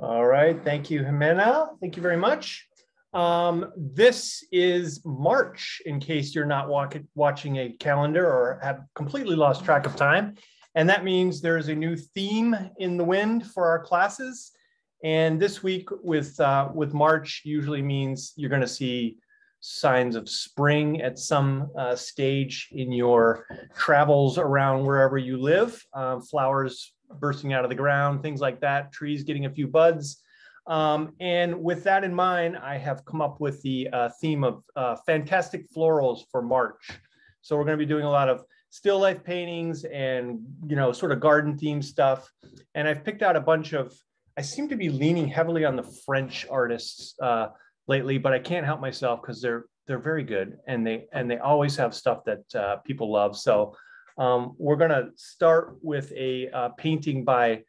All right, thank you, Jimena. Thank you very much. Um, this is March, in case you're not watching a calendar or have completely lost track of time. And that means there's a new theme in the wind for our classes. And this week with, uh, with March usually means you're gonna see signs of spring at some uh, stage in your travels around wherever you live, uh, flowers bursting out of the ground, things like that, trees getting a few buds. Um, and with that in mind, I have come up with the uh, theme of uh, fantastic florals for March. So we're going to be doing a lot of still life paintings and, you know, sort of garden theme stuff. And I've picked out a bunch of, I seem to be leaning heavily on the French artists uh, lately, but I can't help myself because they're they're very good and they and they always have stuff that uh, people love. So um, we're going to start with a uh, painting by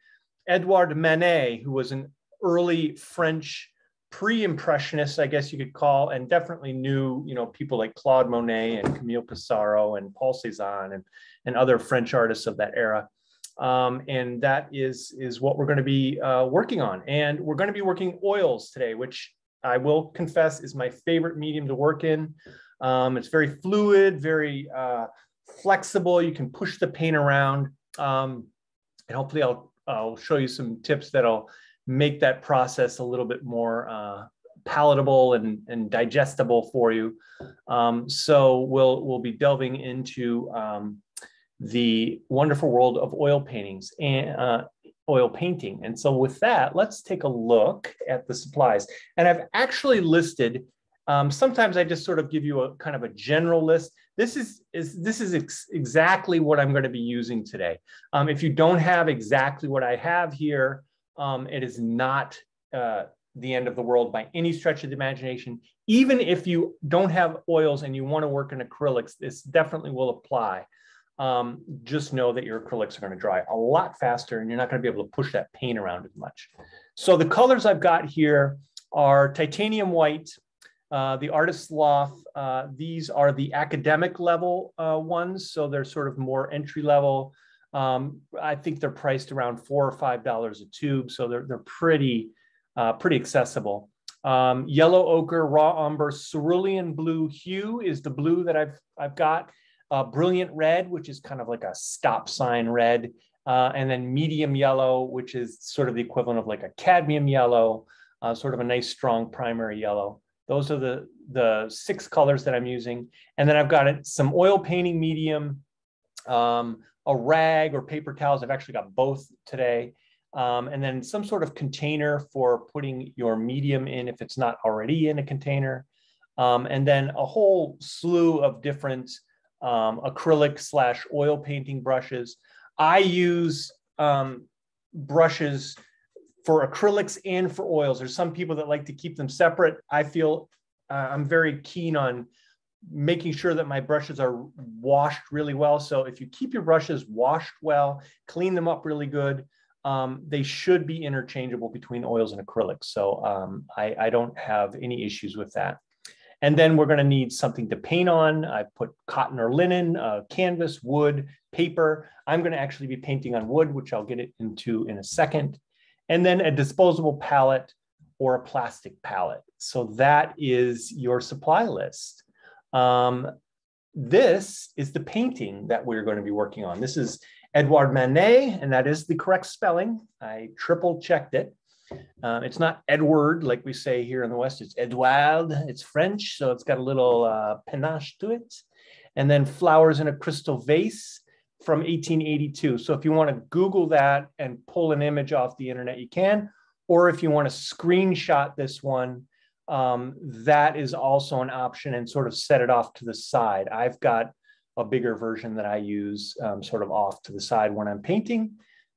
Edouard Manet, who was an early French pre-impressionist, I guess you could call, and definitely knew, you know, people like Claude Monet and Camille Pissarro and Paul Cézanne and, and other French artists of that era. Um, and that is, is what we're going to be uh, working on. And we're going to be working oils today, which I will confess is my favorite medium to work in. Um, it's very fluid, very uh, flexible. You can push the paint around. Um, and hopefully I'll, I'll show you some tips that'll make that process a little bit more uh, palatable and, and digestible for you. Um, so we'll, we'll be delving into um, the wonderful world of oil paintings and uh, oil painting. And so with that, let's take a look at the supplies. And I've actually listed, um, sometimes I just sort of give you a kind of a general list. This is, is this is ex exactly what I'm going to be using today. Um, if you don't have exactly what I have here, um, it is not uh, the end of the world by any stretch of the imagination. Even if you don't have oils and you want to work in acrylics, this definitely will apply um, just know that your acrylics are going to dry a lot faster and you're not going to be able to push that paint around as much. So the colors I've got here are titanium white, uh, the Artist Loft. Uh, these are the academic level uh, ones. So they're sort of more entry level. Um, I think they're priced around four or five dollars a tube, so they're they're pretty uh, pretty accessible. Um, yellow ochre, raw umber, cerulean blue hue is the blue that I've I've got uh, brilliant red, which is kind of like a stop sign red, and then medium yellow, which is sort of the equivalent of like a cadmium yellow, sort of a nice strong primary yellow. Those are the, the six colors that I'm using. And then I've got some oil painting medium, um, a rag or paper towels. I've actually got both today. Um, and then some sort of container for putting your medium in if it's not already in a container. Um, and then a whole slew of different um, acrylic slash oil painting brushes. I use um, brushes for acrylics and for oils. There's some people that like to keep them separate. I feel uh, I'm very keen on making sure that my brushes are washed really well. So if you keep your brushes washed well, clean them up really good, um, they should be interchangeable between oils and acrylics. So um, I, I, don't have any issues with that. And then we're gonna need something to paint on. I put cotton or linen, uh, canvas, wood, paper. I'm gonna actually be painting on wood, which I'll get it into in a second. And then a disposable palette or a plastic palette. So that is your supply list. Um, this is the painting that we're going to be working on. This is Edouard Manet, and that is the correct spelling. I triple checked it. Uh, it's not Edward like we say here in the West. It's Edouard. It's French, so it's got a little uh, panache to it. And then flowers in a crystal vase from 1882. So if you want to Google that and pull an image off the internet, you can. Or if you want to screenshot this one, um, that is also an option and sort of set it off to the side. I've got a bigger version that I use um, sort of off to the side when I'm painting.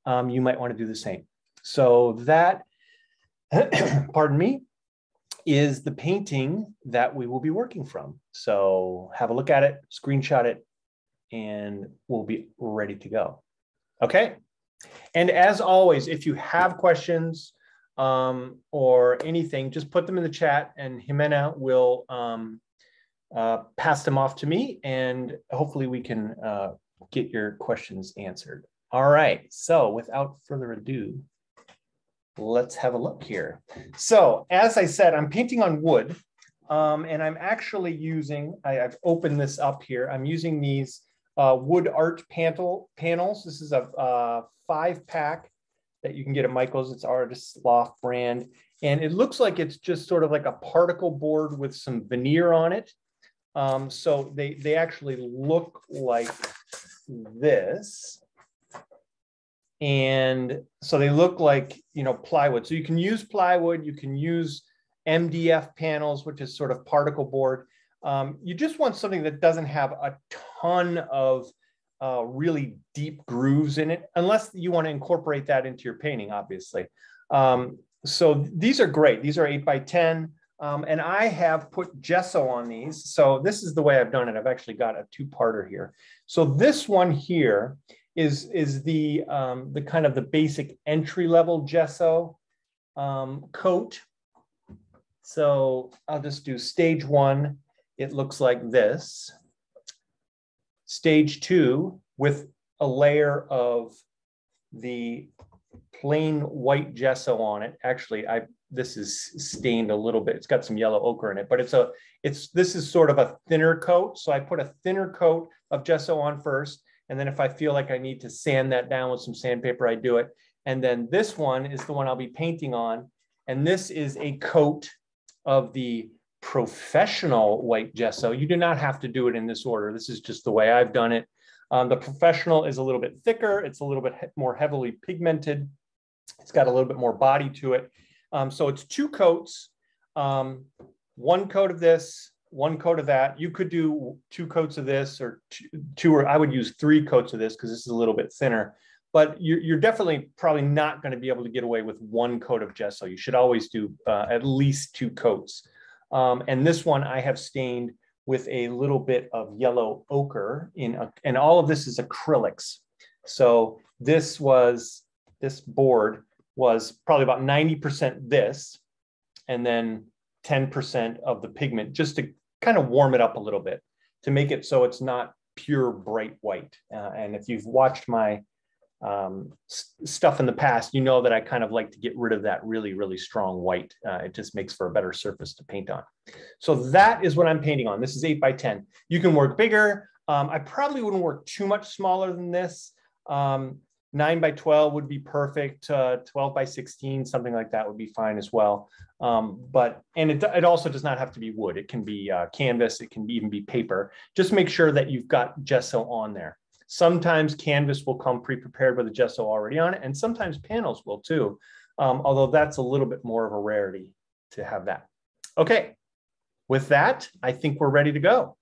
Um, you might want to do the same. So that pardon me, is the painting that we will be working from. So have a look at it, screenshot it, and we'll be ready to go. Okay. And as always, if you have questions um, or anything, just put them in the chat and Jimena will um, uh, pass them off to me and hopefully we can uh, get your questions answered. All right. So without further ado, let's have a look here. So as I said, I'm painting on wood um, and I'm actually using, I, have opened this up here. I'm using these uh, wood art panel, panels. This is a, a five pack that you can get at Michael's. It's Artist Loft brand. And it looks like it's just sort of like a particle board with some veneer on it. Um, so they, they actually look like this. And so they look like, you know, plywood. So you can use plywood, you can use MDF panels, which is sort of particle board. Um, you just want something that doesn't have a ton of uh, really deep grooves in it, unless you want to incorporate that into your painting, obviously. Um, so these are great. These are eight by 10. Um, and I have put gesso on these. So this is the way I've done it. I've actually got a two-parter here. So this one here is, is the, um, the kind of the basic entry-level gesso um, coat. So I'll just do stage one. It looks like this. Stage two with a layer of the plain white gesso on it. Actually, I this is stained a little bit. It's got some yellow ochre in it, but it's a it's this is sort of a thinner coat. So I put a thinner coat of gesso on first, and then if I feel like I need to sand that down with some sandpaper, I do it. And then this one is the one I'll be painting on, and this is a coat of the professional white gesso. You do not have to do it in this order. This is just the way I've done it. Um, the professional is a little bit thicker. It's a little bit more heavily pigmented. It's got a little bit more body to it. Um, so it's two coats, um, one coat of this, one coat of that. You could do two coats of this or two, two or I would use three coats of this because this is a little bit thinner. But you're, you're definitely probably not going to be able to get away with one coat of gesso. You should always do uh, at least two coats. Um, and this one I have stained with a little bit of yellow ochre in, a, and all of this is acrylics. So this was, this board was probably about 90% this, and then 10% of the pigment, just to kind of warm it up a little bit to make it so it's not pure bright white. Uh, and if you've watched my um, stuff in the past, you know that I kind of like to get rid of that really, really strong white. Uh, it just makes for a better surface to paint on. So that is what I'm painting on. This is eight by 10. You can work bigger. Um, I probably wouldn't work too much smaller than this. Um, nine by 12 would be perfect. Uh, 12 by 16, something like that would be fine as well. Um, but, and it, it also does not have to be wood. It can be uh, canvas. It can even be paper. Just make sure that you've got gesso on there. Sometimes canvas will come pre-prepared with the gesso already on it, and sometimes panels will too, um, although that's a little bit more of a rarity to have that. Okay, with that, I think we're ready to go.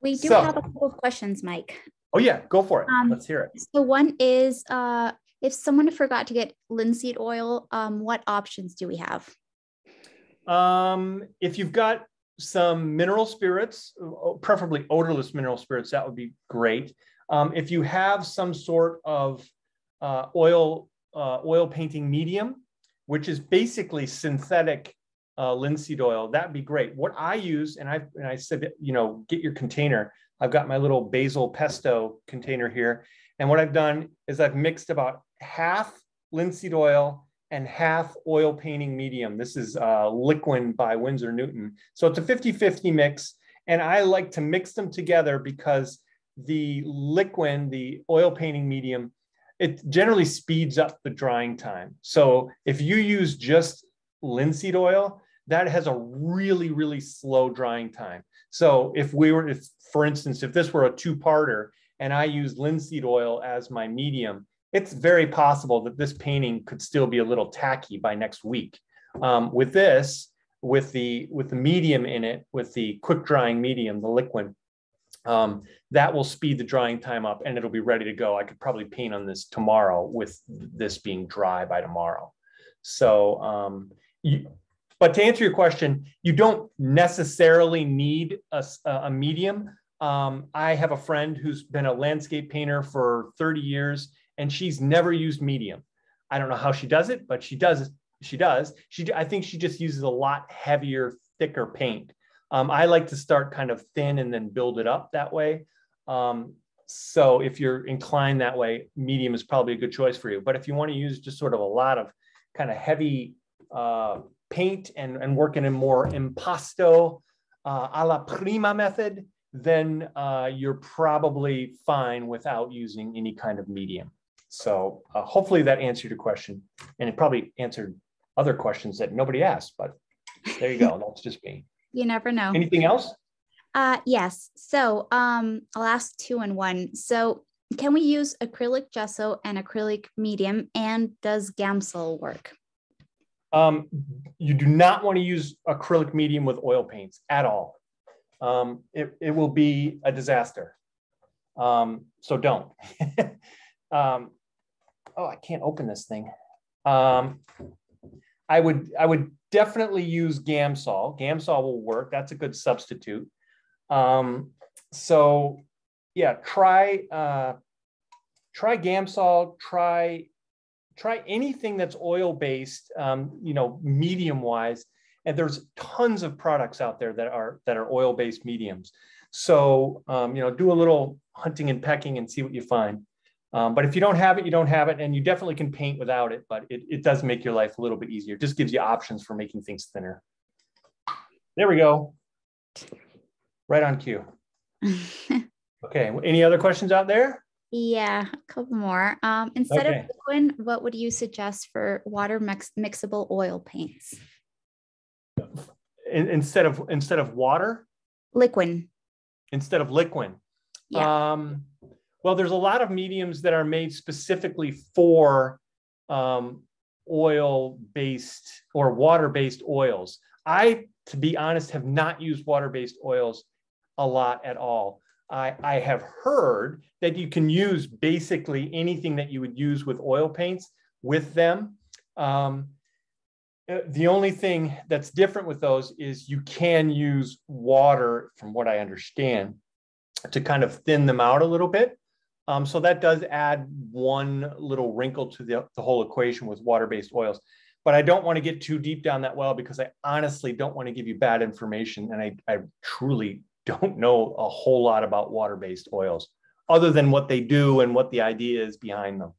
We do so, have a couple of questions, Mike. Oh yeah, go for it. Um, Let's hear it. So one is, uh, if someone forgot to get linseed oil, um, what options do we have? Um, if you've got some mineral spirits, preferably odorless mineral spirits, that would be great. Um, if you have some sort of uh, oil uh, oil painting medium, which is basically synthetic uh, linseed oil, that'd be great. What I use, and I and I said, you know, get your container. I've got my little basil pesto container here, and what I've done is I've mixed about half linseed oil and half oil painting medium. This is uh, Liquin by Winsor Newton. So it's a 50-50 mix, and I like to mix them together because the Liquin, the oil painting medium, it generally speeds up the drying time. So if you use just linseed oil, that has a really, really slow drying time. So if we were, if for instance, if this were a two-parter and I use linseed oil as my medium, it's very possible that this painting could still be a little tacky by next week. Um, with this, with the with the medium in it, with the quick drying medium, the Liquin, um, that will speed the drying time up and it'll be ready to go. I could probably paint on this tomorrow with this being dry by tomorrow. So, um, you, but to answer your question, you don't necessarily need a, a medium. Um, I have a friend who's been a landscape painter for 30 years and she's never used medium. I don't know how she does it, but she does. She does. She, I think she just uses a lot heavier, thicker paint. Um, I like to start kind of thin and then build it up that way. Um, so if you're inclined that way, medium is probably a good choice for you. But if you want to use just sort of a lot of kind of heavy uh, paint and, and working in more impasto uh, alla prima method, then uh, you're probably fine without using any kind of medium. So uh, hopefully that answered your question. And it probably answered other questions that nobody asked, but there you go. That's just me. You never know. Anything else? Uh, yes. So um, I'll ask two in one. So can we use acrylic gesso and acrylic medium? And does Gamsol work? Um, you do not want to use acrylic medium with oil paints at all. Um, it, it will be a disaster. Um, so don't. um, oh, I can't open this thing. Um, I would I would definitely use Gamsol. Gamsol will work. That's a good substitute. Um, so yeah, try uh, try Gamsol. Try try anything that's oil based. Um, you know, medium wise. And there's tons of products out there that are that are oil based mediums. So um, you know, do a little hunting and pecking and see what you find. Um, but if you don't have it, you don't have it, and you definitely can paint without it. But it, it does make your life a little bit easier. It just gives you options for making things thinner. There we go. Right on cue. okay. Any other questions out there? Yeah, a couple more. Um, instead okay. of Liquin, what would you suggest for water mix mixable oil paints? In, instead of instead of water. Liquin. Instead of Liquin. Yeah. Um, well, there's a lot of mediums that are made specifically for um, oil based or water based oils. I, to be honest, have not used water based oils a lot at all. I, I have heard that you can use basically anything that you would use with oil paints with them. Um, the only thing that's different with those is you can use water, from what I understand, to kind of thin them out a little bit. Um, so that does add one little wrinkle to the, the whole equation with water-based oils. But I don't want to get too deep down that well because I honestly don't want to give you bad information. And I, I truly don't know a whole lot about water-based oils other than what they do and what the idea is behind them.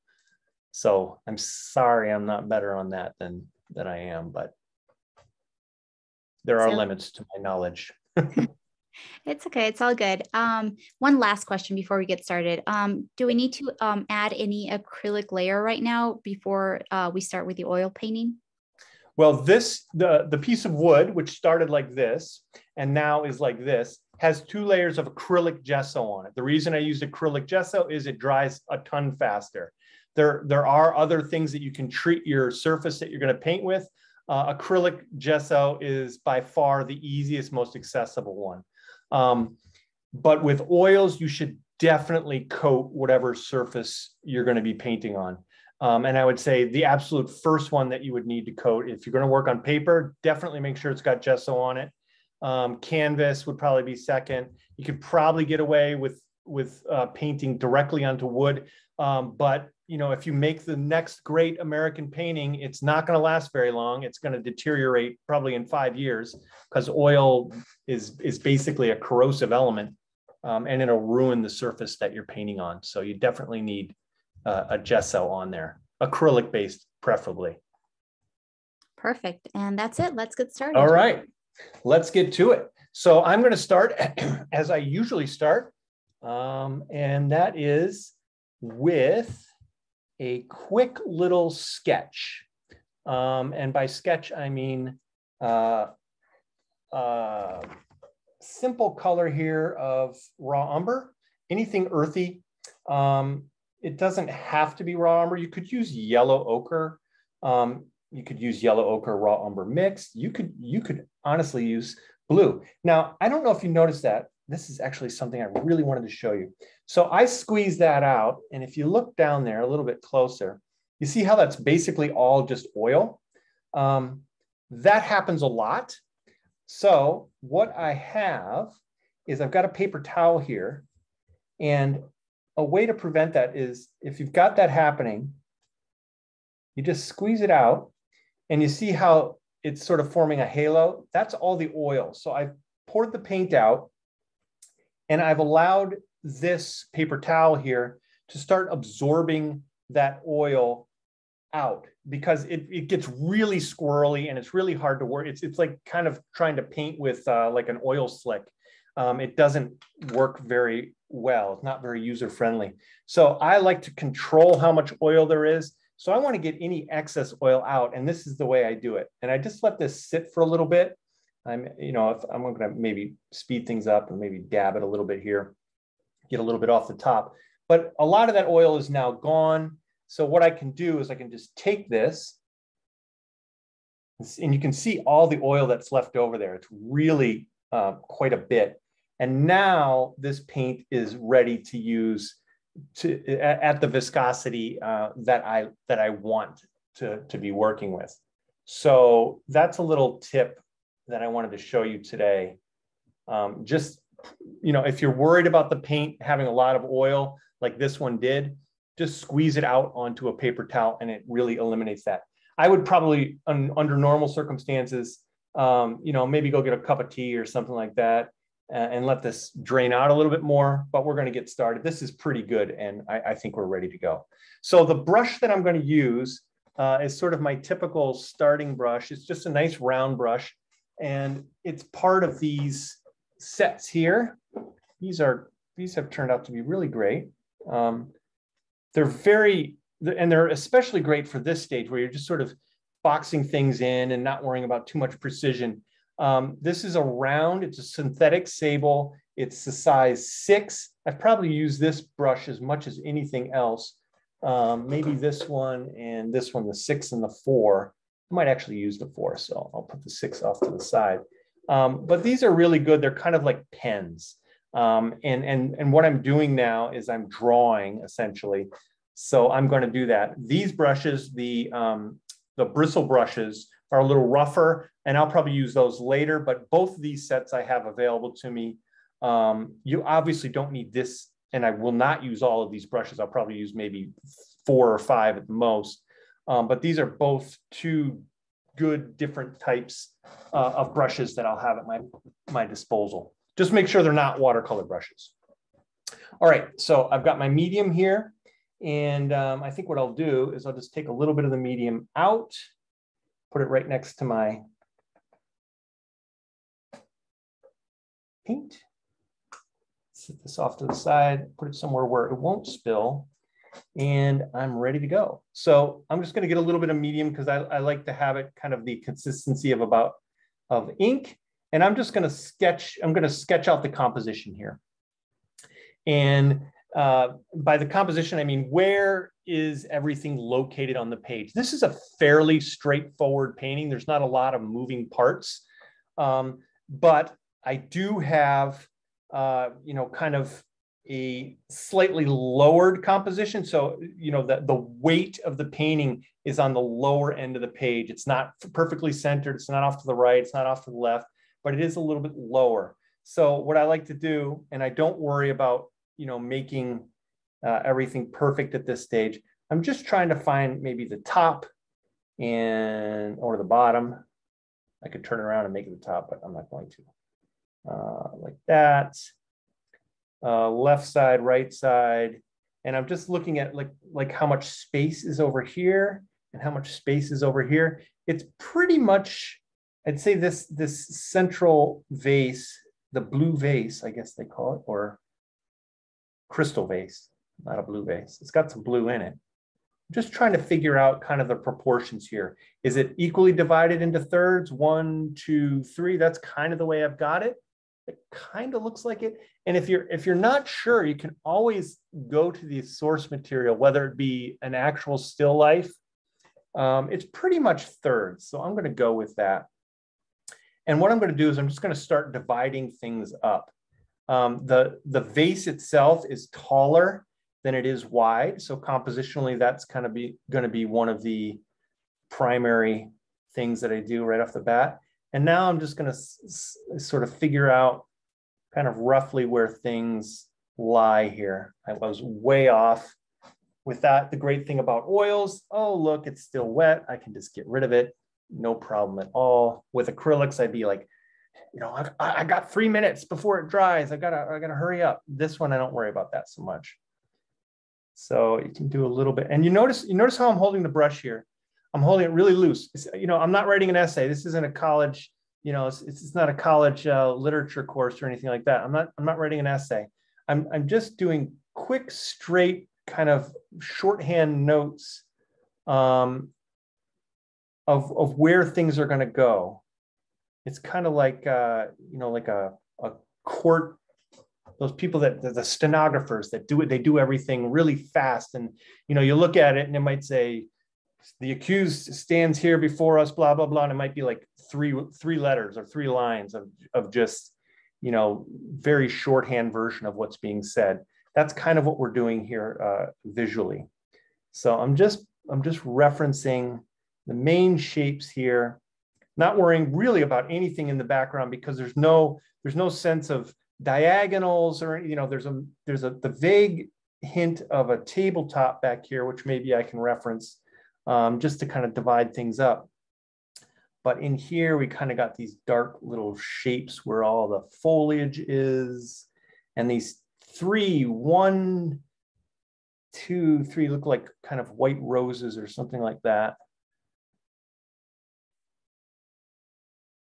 So I'm sorry I'm not better on that than, than I am, but there are so, limits to my knowledge. It's okay. It's all good. Um, one last question before we get started. Um, do we need to um, add any acrylic layer right now before uh, we start with the oil painting? Well, this, the, the piece of wood, which started like this and now is like this, has two layers of acrylic gesso on it. The reason I use acrylic gesso is it dries a ton faster. There, there are other things that you can treat your surface that you're going to paint with. Uh, acrylic gesso is by far the easiest, most accessible one. Um, but with oils, you should definitely coat whatever surface you're going to be painting on. Um, and I would say the absolute first one that you would need to coat, if you're going to work on paper, definitely make sure it's got gesso on it. Um, canvas would probably be second. You could probably get away with with uh, painting directly onto wood, um, but you know, if you make the next great American painting, it's not going to last very long. It's going to deteriorate probably in five years because oil is is basically a corrosive element, um, and it'll ruin the surface that you're painting on. So you definitely need uh, a gesso on there, acrylic based preferably. Perfect, and that's it. Let's get started. All right, let's get to it. So I'm going to start as I usually start, um, and that is with a quick little sketch. Um, and by sketch, I mean uh, uh, simple color here of raw umber, anything earthy. Um, it doesn't have to be raw umber. You could use yellow ochre. Um, you could use yellow ochre raw umber mixed. You could you could honestly use blue. Now, I don't know if you noticed that. This is actually something I really wanted to show you. So I squeeze that out. And if you look down there a little bit closer, you see how that's basically all just oil. Um, that happens a lot. So what I have is I've got a paper towel here. And a way to prevent that is if you've got that happening, you just squeeze it out and you see how it's sort of forming a halo. That's all the oil. So I've poured the paint out and I've allowed this paper towel here to start absorbing that oil out because it, it gets really squirrely and it's really hard to work. It's, it's like kind of trying to paint with uh, like an oil slick. Um, it doesn't work very well. It's not very user friendly. So I like to control how much oil there is. So I want to get any excess oil out and this is the way I do it. And I just let this sit for a little bit. I'm, you know, if I'm going to maybe speed things up and maybe dab it a little bit here, get a little bit off the top. But a lot of that oil is now gone. So what I can do is I can just take this and you can see all the oil that's left over there. It's really uh, quite a bit. And now this paint is ready to use to at the viscosity uh, that I that I want to, to be working with. So that's a little tip that I wanted to show you today. Um, just, you know, if you're worried about the paint having a lot of oil like this one did, just squeeze it out onto a paper towel and it really eliminates that. I would probably, un, under normal circumstances, um, you know, maybe go get a cup of tea or something like that uh, and let this drain out a little bit more, but we're gonna get started. This is pretty good and I, I think we're ready to go. So the brush that I'm gonna use uh, is sort of my typical starting brush. It's just a nice round brush and it's part of these sets here. These are, these have turned out to be really great. Um, they're very, and they're especially great for this stage where you're just sort of boxing things in and not worrying about too much precision. Um, this is a round, it's a synthetic sable. It's the size six. I've probably used this brush as much as anything else. Um, maybe this one and this one, the six and the four. I might actually use the four, so I'll put the six off to the side. Um, but these are really good. They're kind of like pens. Um, and, and, and what I'm doing now is I'm drawing essentially. So I'm going to do that. These brushes, the, um, the bristle brushes are a little rougher and I'll probably use those later, but both of these sets I have available to me. Um, you obviously don't need this and I will not use all of these brushes. I'll probably use maybe four or five at the most. Um, but these are both two good different types uh, of brushes that I'll have at my, my disposal. Just make sure they're not watercolor brushes. All right, so I've got my medium here. And um, I think what I'll do is I'll just take a little bit of the medium out, put it right next to my paint. Set this off to the side, put it somewhere where it won't spill and I'm ready to go. So I'm just gonna get a little bit of medium because I, I, like to have it kind of the consistency of about of ink. And I'm just gonna sketch, I'm gonna sketch out the composition here. And uh, by the composition, I mean, where is everything located on the page? This is a fairly straightforward painting. There's not a lot of moving parts, um, but I do have, uh, you know, kind of a slightly lowered composition. So, you know, the, the weight of the painting is on the lower end of the page. It's not perfectly centered. It's not off to the right. It's not off to the left, but it is a little bit lower. So what I like to do, and I don't worry about, you know, making uh, everything perfect at this stage. I'm just trying to find maybe the top and or the bottom. I could turn around and make it the top, but I'm not going to. Uh, like that uh, left side, right side. And I'm just looking at like, like how much space is over here and how much space is over here. It's pretty much, I'd say this, this central vase, the blue vase, I guess they call it, or crystal vase, not a blue vase. It's got some blue in it. I'm just trying to figure out kind of the proportions here. Is it equally divided into thirds? One, two, three. That's kind of the way I've got it. It kind of looks like it. And if you're if you're not sure, you can always go to the source material, whether it be an actual still life. Um, it's pretty much thirds. So I'm going to go with that. And what I'm going to do is I'm just going to start dividing things up. Um, the, the vase itself is taller than it is wide. So compositionally, that's kind of be going to be one of the primary things that I do right off the bat. And now I'm just going to sort of figure out kind of roughly where things lie here. I was way off with that. The great thing about oils, oh, look, it's still wet. I can just get rid of it. No problem at all. With acrylics, I'd be like, you know, I, I got three minutes before it dries. I gotta, I gotta hurry up. This one, I don't worry about that so much. So you can do a little bit. And you notice, you notice how I'm holding the brush here. I'm holding it really loose. It's, you know, I'm not writing an essay. This isn't a college, you know, it's, it's not a college uh, literature course or anything like that. I'm not, I'm not writing an essay. I'm, I'm just doing quick, straight kind of shorthand notes um, of, of where things are going to go. It's kind of like, uh, you know, like a, a court those people that the stenographers that do it they do everything really fast and you know you look at it and it might say the accused stands here before us blah blah blah and it might be like three three letters or three lines of of just you know very shorthand version of what's being said. That's kind of what we're doing here uh, visually. So i'm just i'm just referencing the main shapes here not worrying really about anything in the background because there's no there's no sense of diagonals or you know there's a there's a the vague hint of a tabletop back here which maybe I can reference um, just to kind of divide things up. But in here we kind of got these dark little shapes where all the foliage is and these three one two three look like kind of white roses or something like that.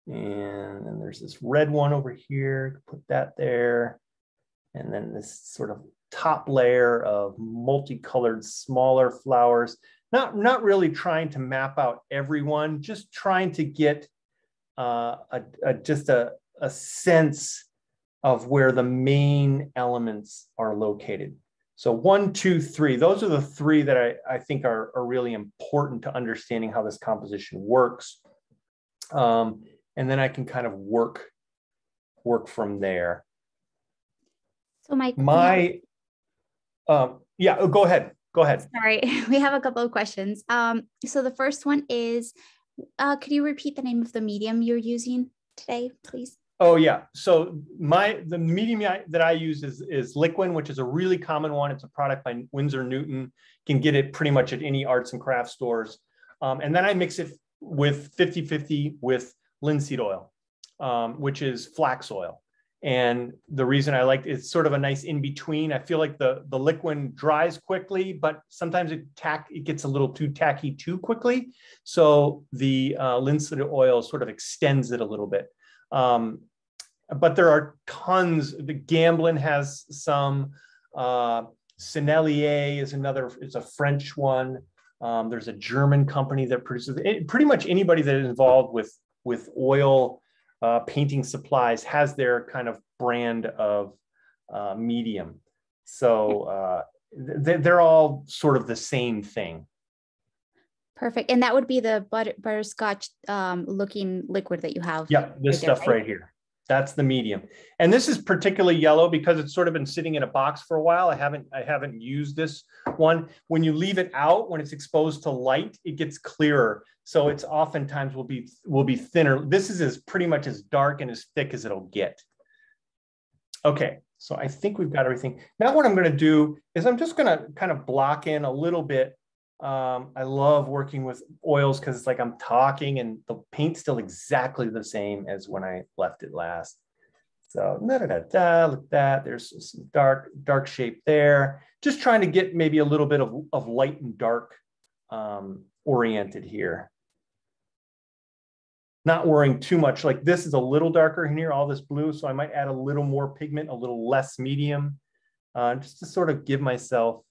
And then there's this red one over here, put that there. And then this sort of top layer of multicolored smaller flowers. Not, not really trying to map out everyone, just trying to get uh, a, a, just a, a sense of where the main elements are located. So one, two, three, those are the three that I, I think are, are really important to understanding how this composition works. Um, and then I can kind of work work from there. So my my um, yeah, oh, go ahead. Go ahead. Sorry, we have a couple of questions. Um, so the first one is, uh, could you repeat the name of the medium you're using today, please? Oh yeah. So my the medium that I use is is Liquin, which is a really common one. It's a product by Winsor Newton. You can get it pretty much at any arts and craft stores. Um, and then I mix it with 50-50 with linseed oil, um, which is flax oil. And the reason I like it's sort of a nice in between. I feel like the the Liquin dries quickly, but sometimes it tack it gets a little too tacky too quickly. So the uh, linseed oil sort of extends it a little bit. Um, but there are tons. The Gamblin has some. Uh, Sennelier is another. It's a French one. Um, there's a German company that produces it, pretty much anybody that is involved with with oil uh, painting supplies has their kind of brand of uh, medium. So uh, th they're all sort of the same thing. Perfect. And that would be the butter, butterscotch um, looking liquid that you have. Yeah, this right stuff there, right? right here. That's the medium. And this is particularly yellow because it's sort of been sitting in a box for a while. I haven't I haven't used this one. When you leave it out, when it's exposed to light, it gets clearer. So it's oftentimes will be will be thinner. This is as pretty much as dark and as thick as it'll get. Okay, so I think we've got everything. Now what I'm going to do is I'm just going to kind of block in a little bit. Um, I love working with oils because it's like I'm talking and the paint's still exactly the same as when I left it last. So da da da da, look at that. There's some dark dark shape there. Just trying to get maybe a little bit of, of light and dark um, oriented here not worrying too much. Like this is a little darker in here, all this blue. So I might add a little more pigment, a little less medium, uh, just to sort of give myself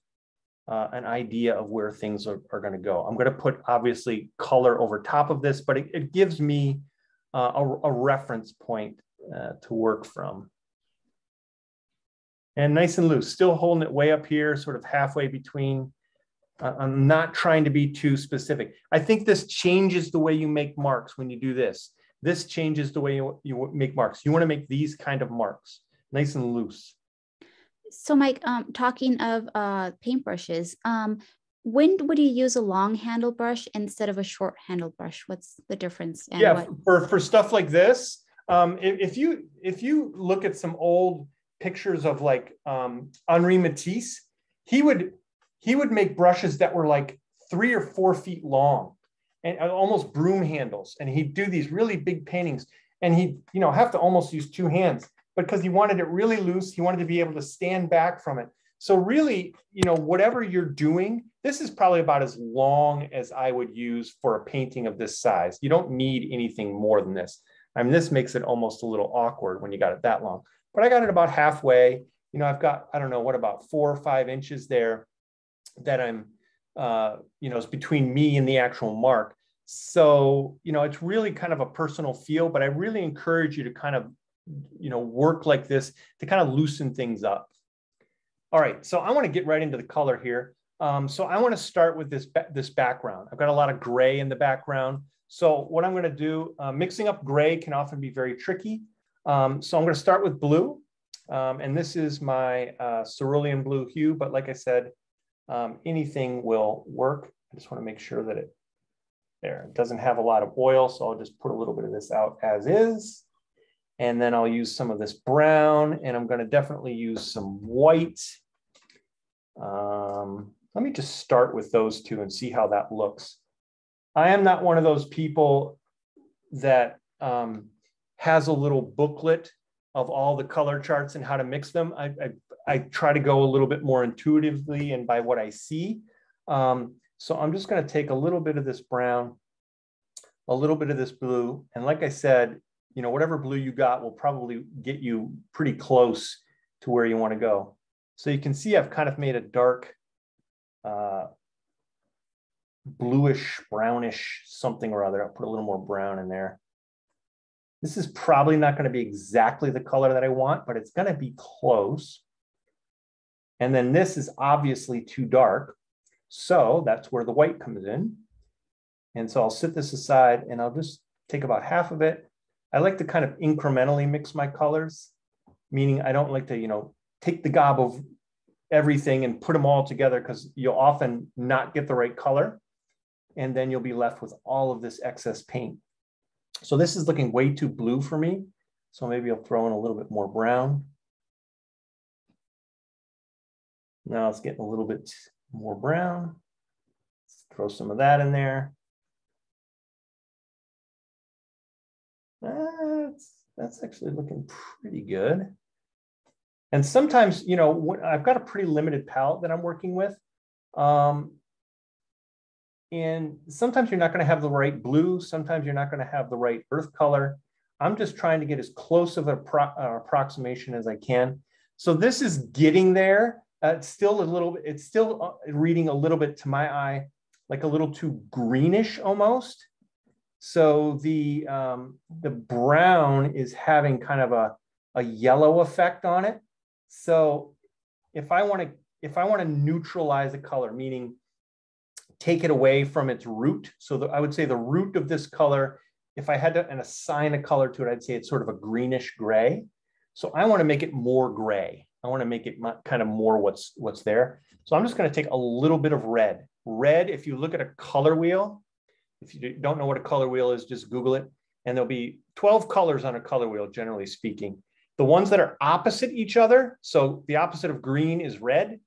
uh, an idea of where things are, are going to go. I'm going to put obviously color over top of this, but it, it gives me uh, a, a, reference point uh, to work from. And nice and loose, still holding it way up here, sort of halfway between I'm not trying to be too specific. I think this changes the way you make marks when you do this. This changes the way you, you make marks. You want to make these kind of marks, nice and loose. So Mike, um, talking of uh, paintbrushes, um, when would you use a long handle brush instead of a short handle brush? What's the difference? yeah, what... for, for stuff like this, um, if, if, you if you look at some old pictures of like um, Henri Matisse, he would he would make brushes that were like three or four feet long and uh, almost broom handles. And he'd do these really big paintings and he'd, you know, have to almost use two hands because he wanted it really loose. He wanted to be able to stand back from it. So really, you know, whatever you're doing, this is probably about as long as I would use for a painting of this size. You don't need anything more than this. I mean, this makes it almost a little awkward when you got it that long, but I got it about halfway. You know, I've got, I don't know, what about four or five inches there that I'm, uh, you know, it's between me and the actual mark. So, you know, it's really kind of a personal feel, but I really encourage you to kind of, you know, work like this to kind of loosen things up. All right, so I want to get right into the color here. Um, so I want to start with this, this background. I've got a lot of gray in the background. So what I'm going to do, uh, mixing up gray can often be very tricky. Um, so I'm going to start with blue. Um, and this is my uh, cerulean blue hue, but like I said, um, anything will work. I just want to make sure that it there. It doesn't have a lot of oil, so I'll just put a little bit of this out as is. And then I'll use some of this brown, and I'm going to definitely use some white. Um, let me just start with those two and see how that looks. I am not one of those people that um, has a little booklet of all the color charts and how to mix them. I, I, I try to go a little bit more intuitively and by what I see. Um, so I'm just gonna take a little bit of this brown, a little bit of this blue. And like I said, you know, whatever blue you got will probably get you pretty close to where you wanna go. So you can see I've kind of made a dark uh, bluish, brownish something or other. I'll put a little more brown in there. This is probably not going to be exactly the color that I want, but it's going to be close. And then this is obviously too dark. So that's where the white comes in. And so I'll sit this aside and I'll just take about half of it. I like to kind of incrementally mix my colors, meaning I don't like to, you know, take the gob of everything and put them all together because you'll often not get the right color. And then you'll be left with all of this excess paint. So this is looking way too blue for me. So maybe I'll throw in a little bit more brown. Now it's getting a little bit more brown. Let's throw some of that in there. That's, actually looking pretty good. And sometimes, you know, I've got a pretty limited palette that I'm working with. Um, and sometimes you're not going to have the right blue. Sometimes you're not going to have the right earth color. I'm just trying to get as close of an appro uh, approximation as I can. So this is getting there. Uh, it's still a little, it's still uh, reading a little bit to my eye, like a little too greenish almost. So the, um, the brown is having kind of a, a yellow effect on it. So if I want to if I want to neutralize a color, meaning take it away from its root, so the, I would say the root of this color, if I had to and assign a color to it, I'd say it's sort of a greenish gray. So I want to make it more gray. I want to make it kind of more what's what's there. So I'm just going to take a little bit of red. Red, if you look at a color wheel, if you don't know what a color wheel is, just Google it. And there'll be 12 colors on a color wheel, generally speaking. The ones that are opposite each other, so the opposite of green is red,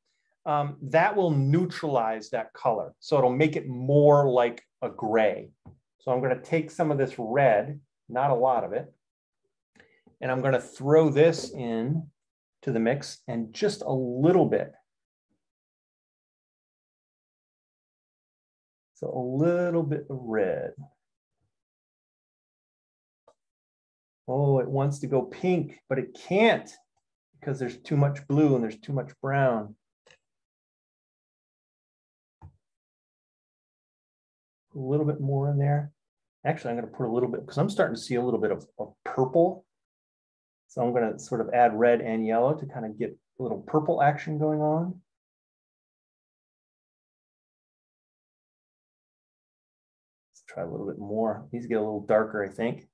um, that will neutralize that color. So it'll make it more like a gray. So I'm gonna take some of this red, not a lot of it, and I'm gonna throw this in to the mix and just a little bit. So a little bit of red. Oh, it wants to go pink, but it can't because there's too much blue and there's too much brown. A little bit more in there. Actually, I'm going to put a little bit because I'm starting to see a little bit of, of purple. So I'm going to sort of add red and yellow to kind of get a little purple action going on. Try a little bit more. These get a little darker, I think.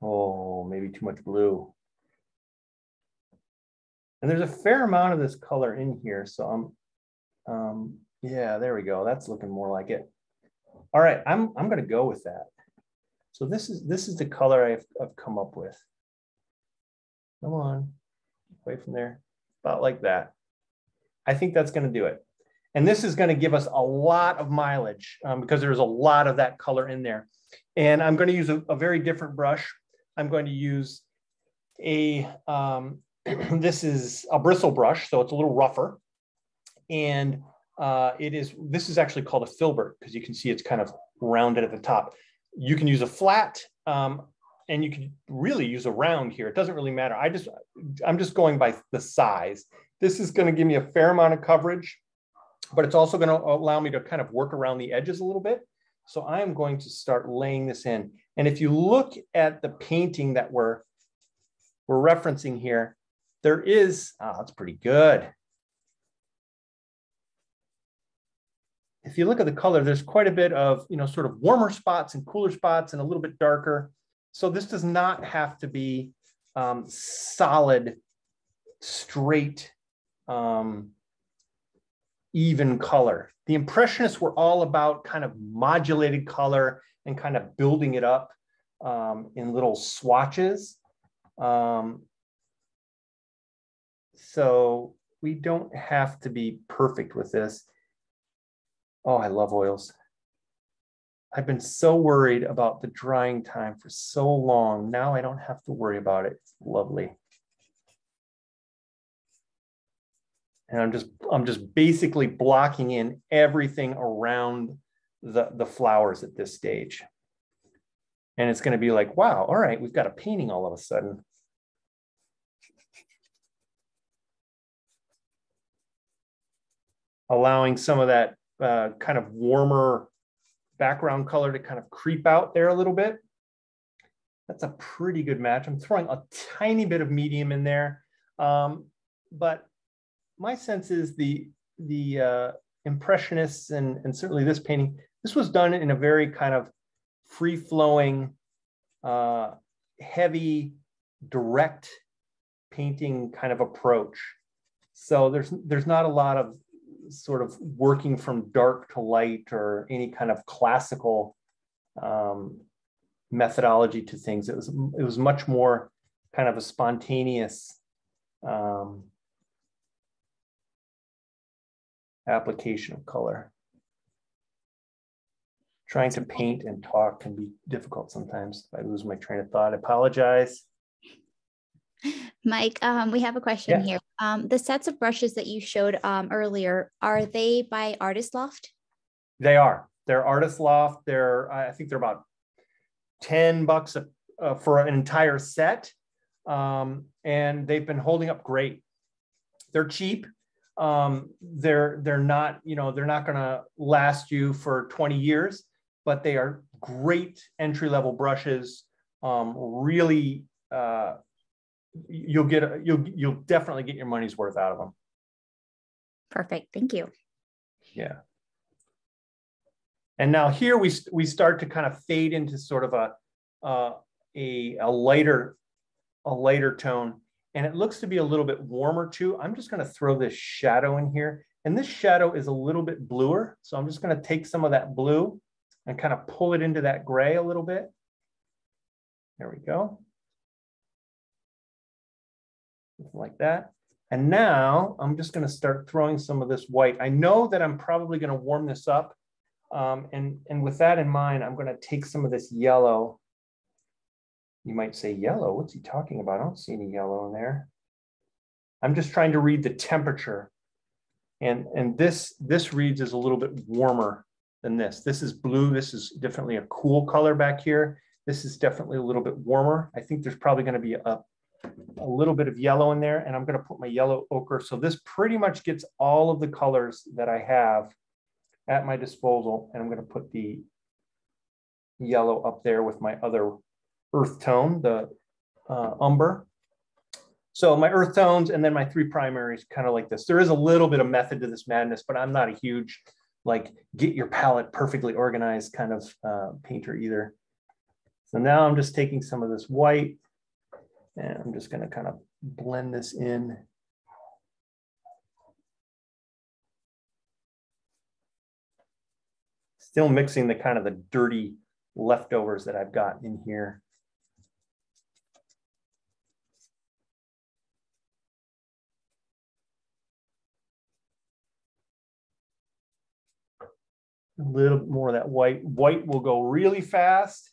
Oh, maybe too much blue. And there's a fair amount of this color in here. So I'm, um, yeah, there we go. That's looking more like it. All right, I'm, I'm gonna go with that. So this is, this is the color I've, I've come up with. Come on, away from there, about like that. I think that's gonna do it. And this is gonna give us a lot of mileage um, because there's a lot of that color in there. And I'm gonna use a, a very different brush I'm going to use a, um, this is a bristle brush, so it's a little rougher. And uh, it is, this is actually called a filbert because you can see it's kind of rounded at the top. You can use a flat um, and you can really use a round here. It doesn't really matter. I just, I'm just going by the size. This is gonna give me a fair amount of coverage, but it's also gonna allow me to kind of work around the edges a little bit. So I am going to start laying this in. And if you look at the painting that we're, we're referencing here, there is, oh, that's pretty good. If you look at the color, there's quite a bit of, you know, sort of warmer spots and cooler spots and a little bit darker. So this does not have to be um, solid, straight, um, even color. The Impressionists were all about kind of modulated color and kind of building it up um, in little swatches. Um, so we don't have to be perfect with this. Oh, I love oils. I've been so worried about the drying time for so long. Now I don't have to worry about it. It's lovely. And I'm just, I'm just basically blocking in everything around the, the flowers at this stage. And it's gonna be like, wow, all right, we've got a painting all of a sudden. Allowing some of that uh, kind of warmer background color to kind of creep out there a little bit. That's a pretty good match. I'm throwing a tiny bit of medium in there. Um, but my sense is the, the uh, Impressionists and, and certainly this painting, this was done in a very kind of free flowing, uh, heavy, direct painting kind of approach. So there's, there's not a lot of sort of working from dark to light or any kind of classical um, methodology to things. It was it was much more kind of a spontaneous um, application of color. Trying to paint and talk can be difficult sometimes. I lose my train of thought, I apologize. Mike, um, we have a question yeah. here. Um, the sets of brushes that you showed um, earlier, are they by Artist Loft? They are. They're Artist Loft. They're, I think they're about 10 bucks a, uh, for an entire set. Um, and they've been holding up great. They're cheap. Um, they're, they're not, you know, they're not going to last you for 20 years, but they are great entry level brushes. Um, really, uh, you'll get you'll you'll definitely get your money's worth out of them. Perfect. Thank you. Yeah. And now here we we start to kind of fade into sort of a uh, a a lighter a lighter tone, and it looks to be a little bit warmer too. I'm just going to throw this shadow in here, and this shadow is a little bit bluer, so I'm just going to take some of that blue and kind of pull it into that gray a little bit. There we go Something like that. And now I'm just gonna start throwing some of this white. I know that I'm probably gonna warm this up. Um, and, and with that in mind, I'm gonna take some of this yellow. You might say yellow, what's he talking about? I don't see any yellow in there. I'm just trying to read the temperature. And, and this, this reads as a little bit warmer than this. This is blue, this is definitely a cool color back here. This is definitely a little bit warmer. I think there's probably gonna be a, a little bit of yellow in there and I'm going to put my yellow ochre. So this pretty much gets all of the colors that I have at my disposal. And I'm going to put the yellow up there with my other earth tone, the uh, umber. So my earth tones and then my three primaries kind of like this. There is a little bit of method to this madness, but I'm not a huge like get your palette perfectly organized kind of uh, painter either. So now I'm just taking some of this white and I'm just gonna kind of blend this in. Still mixing the kind of the dirty leftovers that I've got in here. A little bit more of that white. White will go really fast.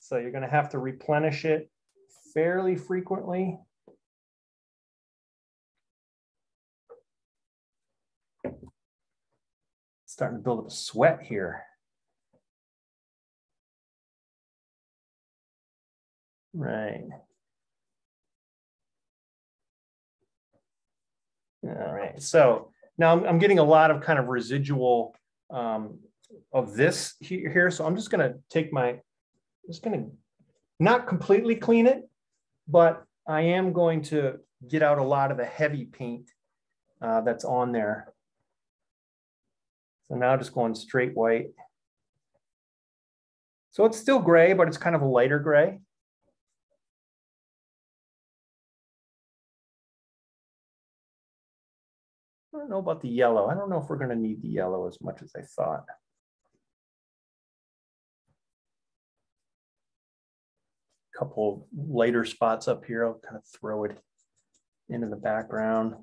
So you're gonna have to replenish it fairly frequently. Starting to build up a sweat here. Right. All right, so now I'm, I'm getting a lot of kind of residual um, of this here. So I'm just gonna take my, just gonna not completely clean it, but I am going to get out a lot of the heavy paint uh, that's on there. So now just going straight white. So it's still gray, but it's kind of a lighter gray. Don't know about the yellow. I don't know if we're going to need the yellow as much as I thought. A couple lighter spots up here. I'll kind of throw it into the background.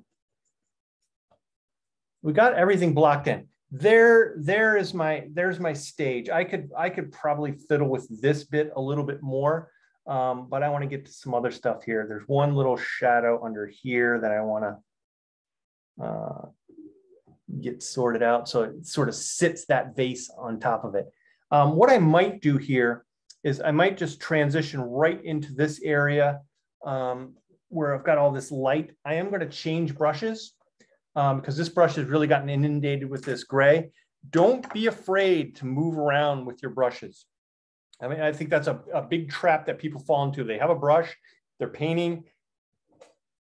We got everything blocked in. There, there is my, there's my stage. I could, I could probably fiddle with this bit a little bit more, um, but I want to get to some other stuff here. There's one little shadow under here that I want to uh, get sorted out. So it sort of sits that vase on top of it. Um, what I might do here is I might just transition right into this area um, where I've got all this light. I am going to change brushes um, because this brush has really gotten inundated with this gray. Don't be afraid to move around with your brushes. I mean, I think that's a, a big trap that people fall into. They have a brush, they're painting,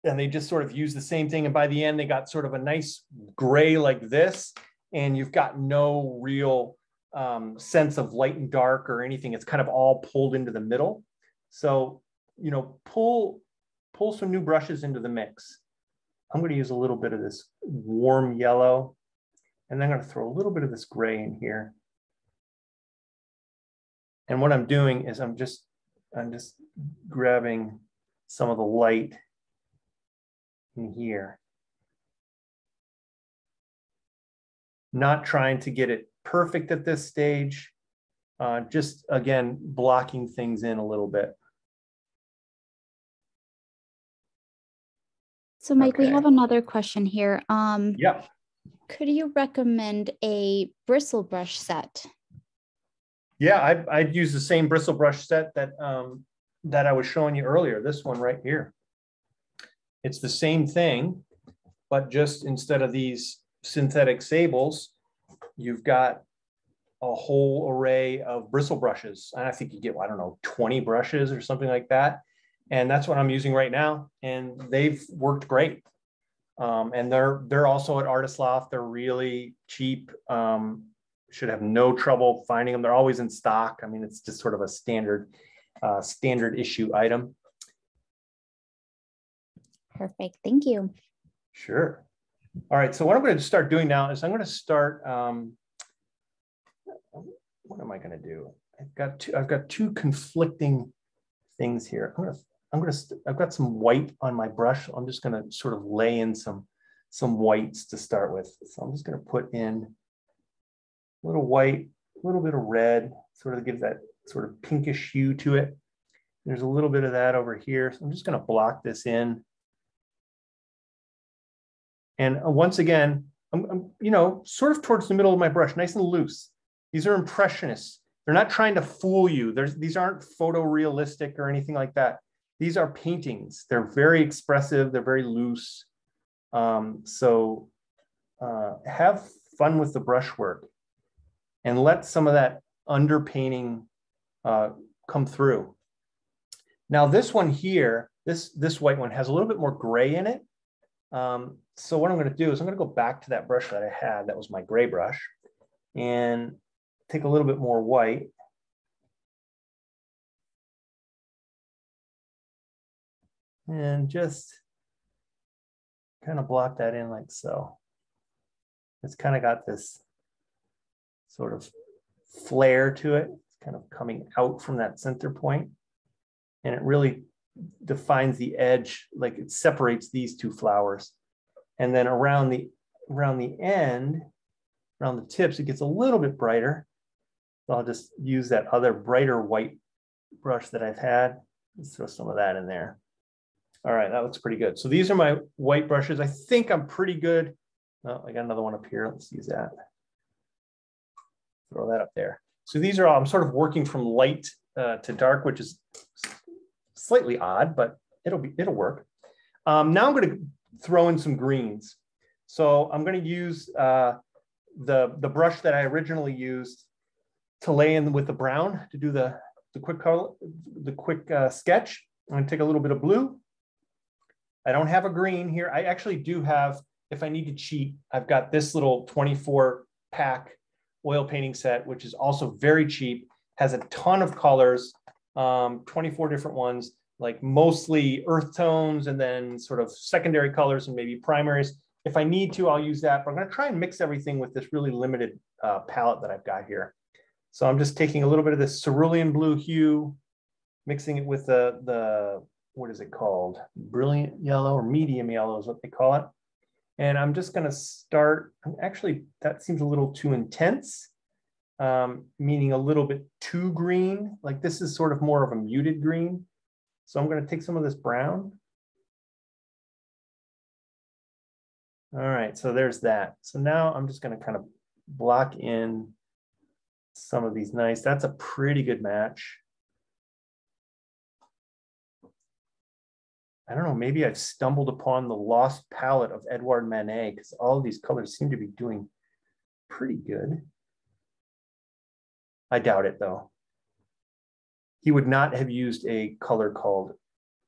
and they just sort of use the same thing. And by the end, they got sort of a nice gray like this, and you've got no real um, sense of light and dark or anything. It's kind of all pulled into the middle. So, you know, pull, pull some new brushes into the mix. I'm going to use a little bit of this warm yellow, and then I'm going to throw a little bit of this gray in here. And what I'm doing is I'm just, I'm just grabbing some of the light in here. Not trying to get it perfect at this stage. Uh, just again, blocking things in a little bit. So Mike, okay. we have another question here. Um, yeah. Could you recommend a bristle brush set? Yeah, I'd, I'd use the same bristle brush set that um, that I was showing you earlier. This one right here. It's the same thing, but just instead of these synthetic sables, you've got a whole array of bristle brushes. And I think you get, I don't know, 20 brushes or something like that. And that's what I'm using right now. And they've worked great. Um, and they're they're also at Artist Loft. They're really cheap. Um, should have no trouble finding them. They're always in stock. I mean, it's just sort of a standard uh, standard issue item. Perfect. Thank you. Sure. All right. So what I'm going to start doing now is I'm going to start um, what am I going to do? I've got two, I've got two conflicting things here. I'm going to, I'm going to, I've got some white on my brush. I'm just going to sort of lay in some, some whites to start with. So I'm just going to put in a little white, a little bit of red, sort of gives that sort of pinkish hue to it. There's a little bit of that over here. So I'm just going to block this in. And uh, once again, I'm, I'm, you know, sort of towards the middle of my brush, nice and loose. These are impressionists. They're not trying to fool you. There's, these aren't photorealistic or anything like that. These are paintings. They're very expressive. They're very loose. Um, so uh, have fun with the brushwork and let some of that underpainting uh, come through. Now this one here, this, this white one has a little bit more gray in it. Um, so what I'm gonna do is I'm gonna go back to that brush that I had, that was my gray brush, and take a little bit more white. And just kind of block that in like so. It's kind of got this sort of flare to it. It's kind of coming out from that center point. And it really defines the edge, like it separates these two flowers. And then around the around the end, around the tips, it gets a little bit brighter. So I'll just use that other brighter white brush that I've had Let's throw some of that in there. All right, that looks pretty good. So these are my white brushes. I think I'm pretty good. Oh, I got another one up here. Let's use that. Throw that up there. So these are all, I'm sort of working from light uh, to dark, which is slightly odd, but it'll be, it'll work. Um, now I'm going to throw in some greens. So I'm going to use uh, the, the brush that I originally used to lay in with the brown to do the, the quick color, the quick uh, sketch. I'm going to take a little bit of blue. I don't have a green here. I actually do have, if I need to cheat, I've got this little 24 pack oil painting set, which is also very cheap, has a ton of colors, um, 24 different ones, like mostly earth tones and then sort of secondary colors and maybe primaries. If I need to, I'll use that, but I'm gonna try and mix everything with this really limited uh, palette that I've got here. So I'm just taking a little bit of this cerulean blue hue, mixing it with the, the what is it called? Brilliant yellow or medium yellow is what they call it. And I'm just gonna start, actually, that seems a little too intense, um, meaning a little bit too green. Like this is sort of more of a muted green. So I'm gonna take some of this brown. All right, so there's that. So now I'm just gonna kind of block in some of these nice, that's a pretty good match. I don't know, maybe I've stumbled upon the lost palette of Edouard Manet because all these colors seem to be doing pretty good. I doubt it though. He would not have used a color called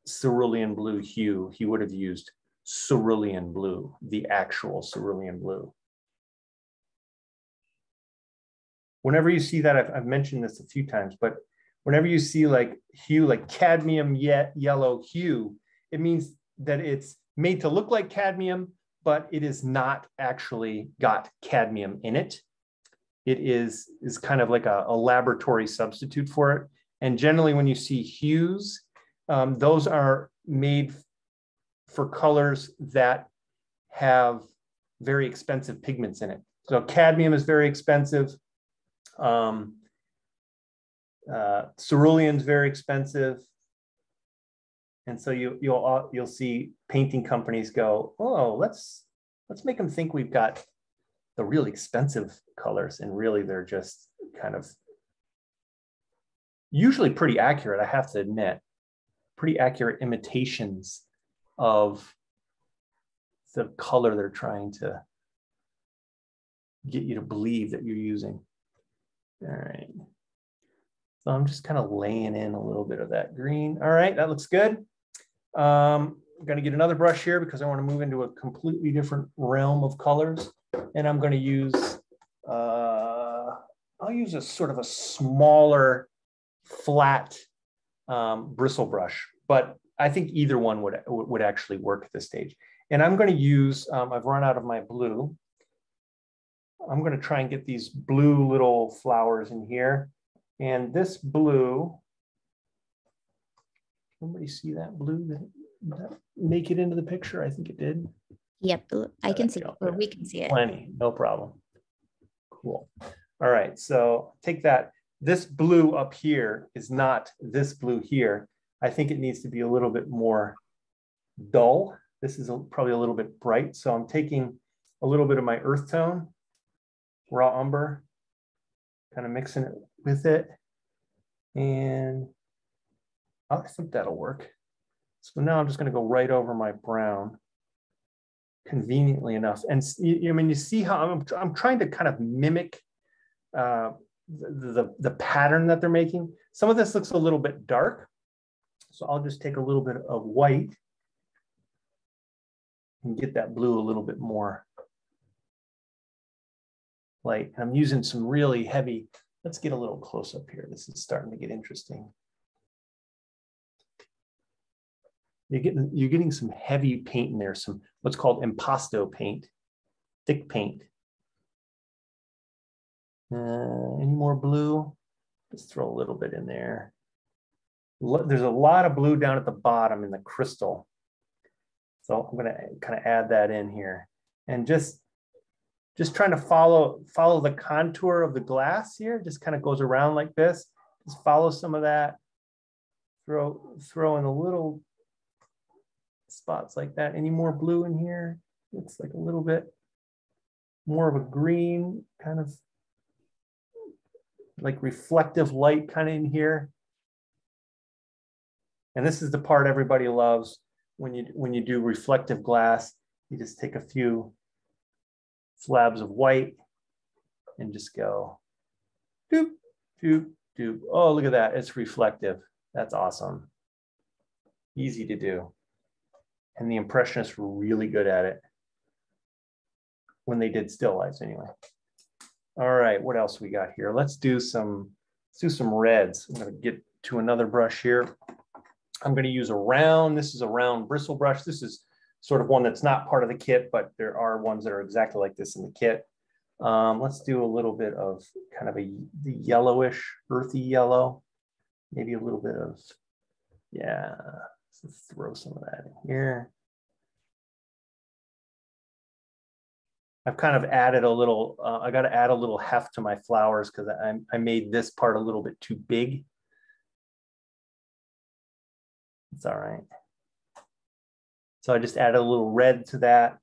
cerulean blue hue. He would have used cerulean blue, the actual cerulean blue. Whenever you see that, I've, I've mentioned this a few times, but whenever you see like hue, like cadmium yet yellow hue, it means that it's made to look like cadmium, but it is not actually got cadmium in it. It is, is kind of like a, a laboratory substitute for it. And generally when you see hues, um, those are made for colors that have very expensive pigments in it. So cadmium is very expensive. Um, uh, cerulean is very expensive. And so you you'll you'll see painting companies go, oh, let's let's make them think we've got the really expensive colors, and really they're just kind of usually pretty accurate. I have to admit, pretty accurate imitations of the color they're trying to get you to believe that you're using. All right. So I'm just kind of laying in a little bit of that green. All right, that looks good. Um, I'm going to get another brush here because I want to move into a completely different realm of colors. And I'm going to use, uh, I'll use a sort of a smaller, flat um, bristle brush. But I think either one would, would actually work at this stage. And I'm going to use, um, I've run out of my blue. I'm going to try and get these blue little flowers in here. And this blue, Somebody see that blue? Did that make it into the picture? I think it did. Yep, I can see it, or we can see it. Plenty, no problem. Cool. All right, so take that. This blue up here is not this blue here. I think it needs to be a little bit more dull. This is a, probably a little bit bright. So I'm taking a little bit of my earth tone, raw umber, kind of mixing it with it. And I think that'll work. So now I'm just going to go right over my brown conveniently enough. And I mean, you see how I'm, I'm trying to kind of mimic uh, the, the, pattern that they're making. Some of this looks a little bit dark. So I'll just take a little bit of white and get that blue a little bit more light. I'm using some really heavy, let's get a little close up here. This is starting to get interesting. You're getting, you're getting some heavy paint in there, some what's called impasto paint, thick paint. Uh, any more blue? Let's throw a little bit in there. There's a lot of blue down at the bottom in the crystal. So I'm gonna kind of add that in here and just just trying to follow follow the contour of the glass here, just kind of goes around like this. Just follow some of that throw, throw in a little spots like that. Any more blue in here? Looks like a little bit more of a green kind of like reflective light kind of in here. And this is the part everybody loves when you when you do reflective glass. You just take a few slabs of white and just go doop, doop, doop. Oh, look at that. It's reflective. That's awesome. Easy to do. And the Impressionists were really good at it when they did still lifes anyway. All right, what else we got here? Let's do some, let's do some reds. I'm gonna get to another brush here. I'm gonna use a round, this is a round bristle brush. This is sort of one that's not part of the kit, but there are ones that are exactly like this in the kit. Um, let's do a little bit of kind of a the yellowish, earthy yellow, maybe a little bit of, yeah, let's throw some of that in here. I've kind of added a little, uh, I got to add a little heft to my flowers because I, I made this part a little bit too big. It's all right. So I just added a little red to that.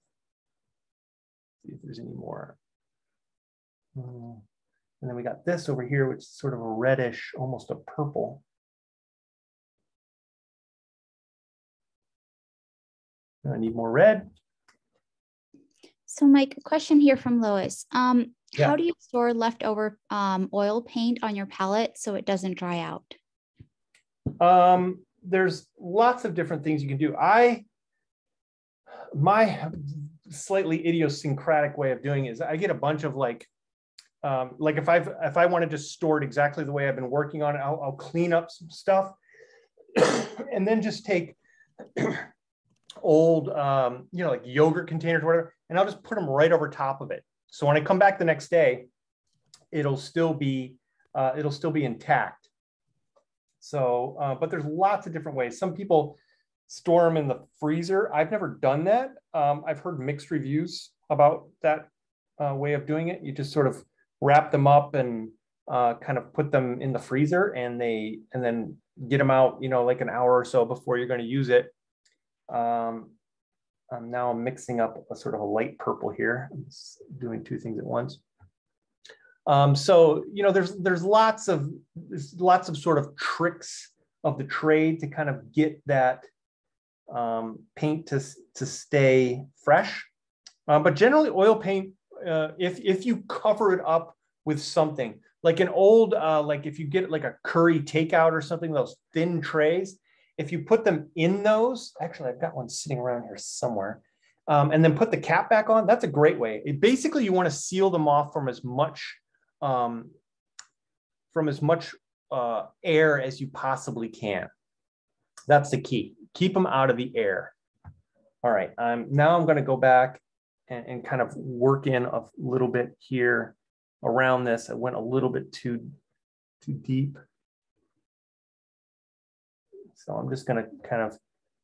See if there's any more. Hmm. And then we got this over here, which is sort of a reddish, almost a purple. I need more red. So Mike, a question here from Lois. Um, yeah. How do you store leftover um, oil paint on your palette so it doesn't dry out? Um, there's lots of different things you can do. I, my slightly idiosyncratic way of doing it is I get a bunch of like, um, like if I've, if I want to just store it exactly the way I've been working on it, I'll, I'll clean up some stuff and then just take old, um, you know, like yogurt containers, or whatever, and I'll just put them right over top of it. So when I come back the next day, it'll still be, uh, it'll still be intact. So, uh, but there's lots of different ways. Some people store them in the freezer. I've never done that. Um, I've heard mixed reviews about that uh, way of doing it. You just sort of wrap them up and uh, kind of put them in the freezer and they, and then get them out, you know, like an hour or so before you're going to use it. Um, I'm now mixing up a sort of a light purple here. I'm doing two things at once. Um, so, you know, there's there's lots of there's lots of sort of tricks of the trade to kind of get that um, paint to, to stay fresh. Um, but generally oil paint, uh, if, if you cover it up with something like an old, uh, like if you get like a curry takeout or something, those thin trays, if you put them in those, actually, I've got one sitting around here somewhere, um, and then put the cap back on, that's a great way. It, basically, you want to seal them off from as much um, from as much uh, air as you possibly can. That's the key. Keep them out of the air. All right, um, now I'm going to go back and, and kind of work in a little bit here around this. I went a little bit too, too deep. So I'm just going to kind of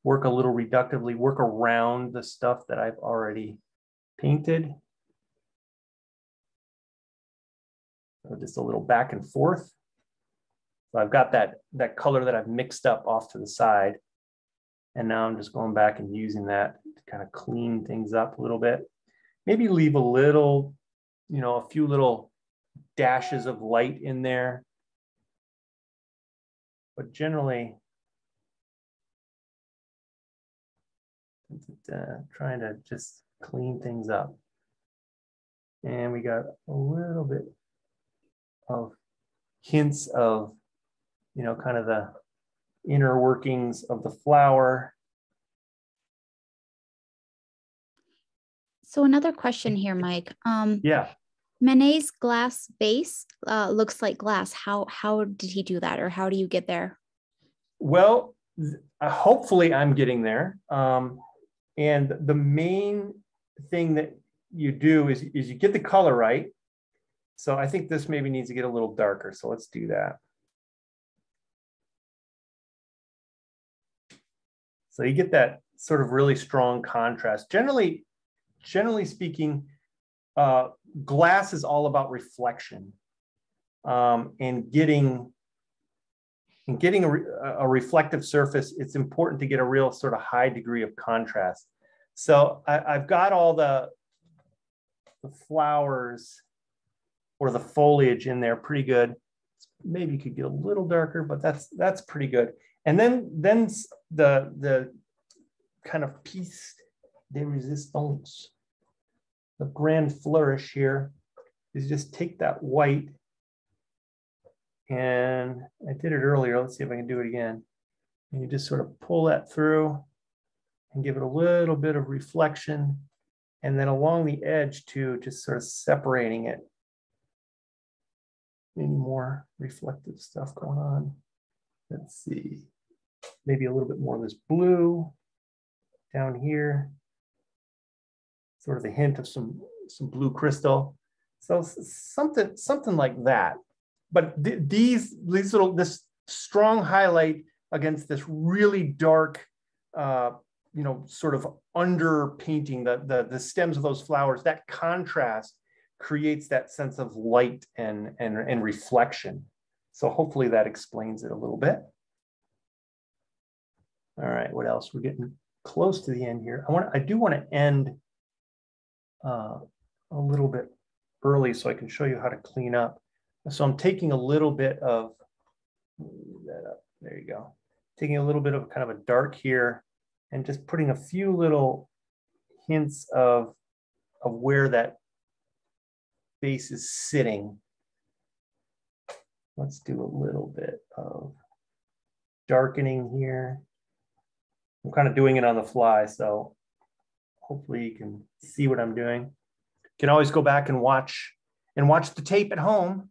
work a little reductively, work around the stuff that I've already painted. So just a little back and forth. So I've got that, that color that I've mixed up off to the side. And now I'm just going back and using that to kind of clean things up a little bit. Maybe leave a little, you know, a few little dashes of light in there. But generally, trying to just clean things up. And we got a little bit of hints of, you know, kind of the inner workings of the flower. So another question here, Mike. Um, yeah. Manet's glass base uh, looks like glass. How how did he do that, or how do you get there? Well, uh, hopefully I'm getting there. Um, and the main thing that you do is, is you get the color right. So I think this maybe needs to get a little darker. So let's do that. So you get that sort of really strong contrast. Generally, generally speaking, uh, glass is all about reflection um, and getting And getting a, a reflective surface, it's important to get a real sort of high degree of contrast. So I, have got all the, the flowers or the foliage in there pretty good. Maybe you could get a little darker, but that's that's pretty good. And then then the the kind of piece de resistance, the grand flourish here is just take that white and I did it earlier. Let's see if I can do it again. And you just sort of pull that through and give it a little bit of reflection. And then along the edge too, just sort of separating it. Any more reflective stuff going on? Let's see. Maybe a little bit more of this blue down here. Sort of a hint of some, some blue crystal. So something, something like that. But th these, these little, this strong highlight against this really dark, uh, you know, sort of underpainting the, the, the stems of those flowers, that contrast creates that sense of light and, and, and reflection. So hopefully that explains it a little bit. All right, what else? We're getting close to the end here. I want, I do want to end uh, a little bit early so I can show you how to clean up. So I'm taking a little bit of, there you go. Taking a little bit of kind of a dark here and just putting a few little hints of, of where that base is sitting. Let's do a little bit of darkening here. I'm kind of doing it on the fly, so hopefully you can see what I'm doing You can always go back and watch and watch the tape at home.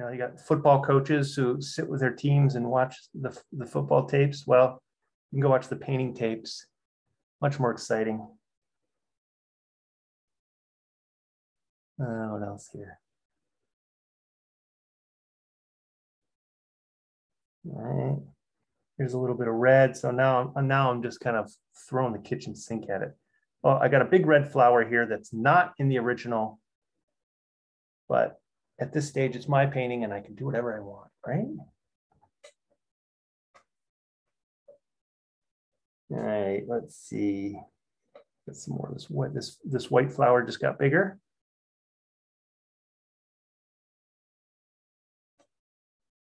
You know, you got football coaches who sit with their teams and watch the, the football tapes. Well, you can go watch the painting tapes. Much more exciting. Uh, what else here? All right. Here's a little bit of red. So now, now I'm just kind of throwing the kitchen sink at it well, I got a big red flower here that's not in the original, but at this stage, it's my painting and I can do whatever I want, right? All right, let's see. Get some more of this white, this, this white flower just got bigger.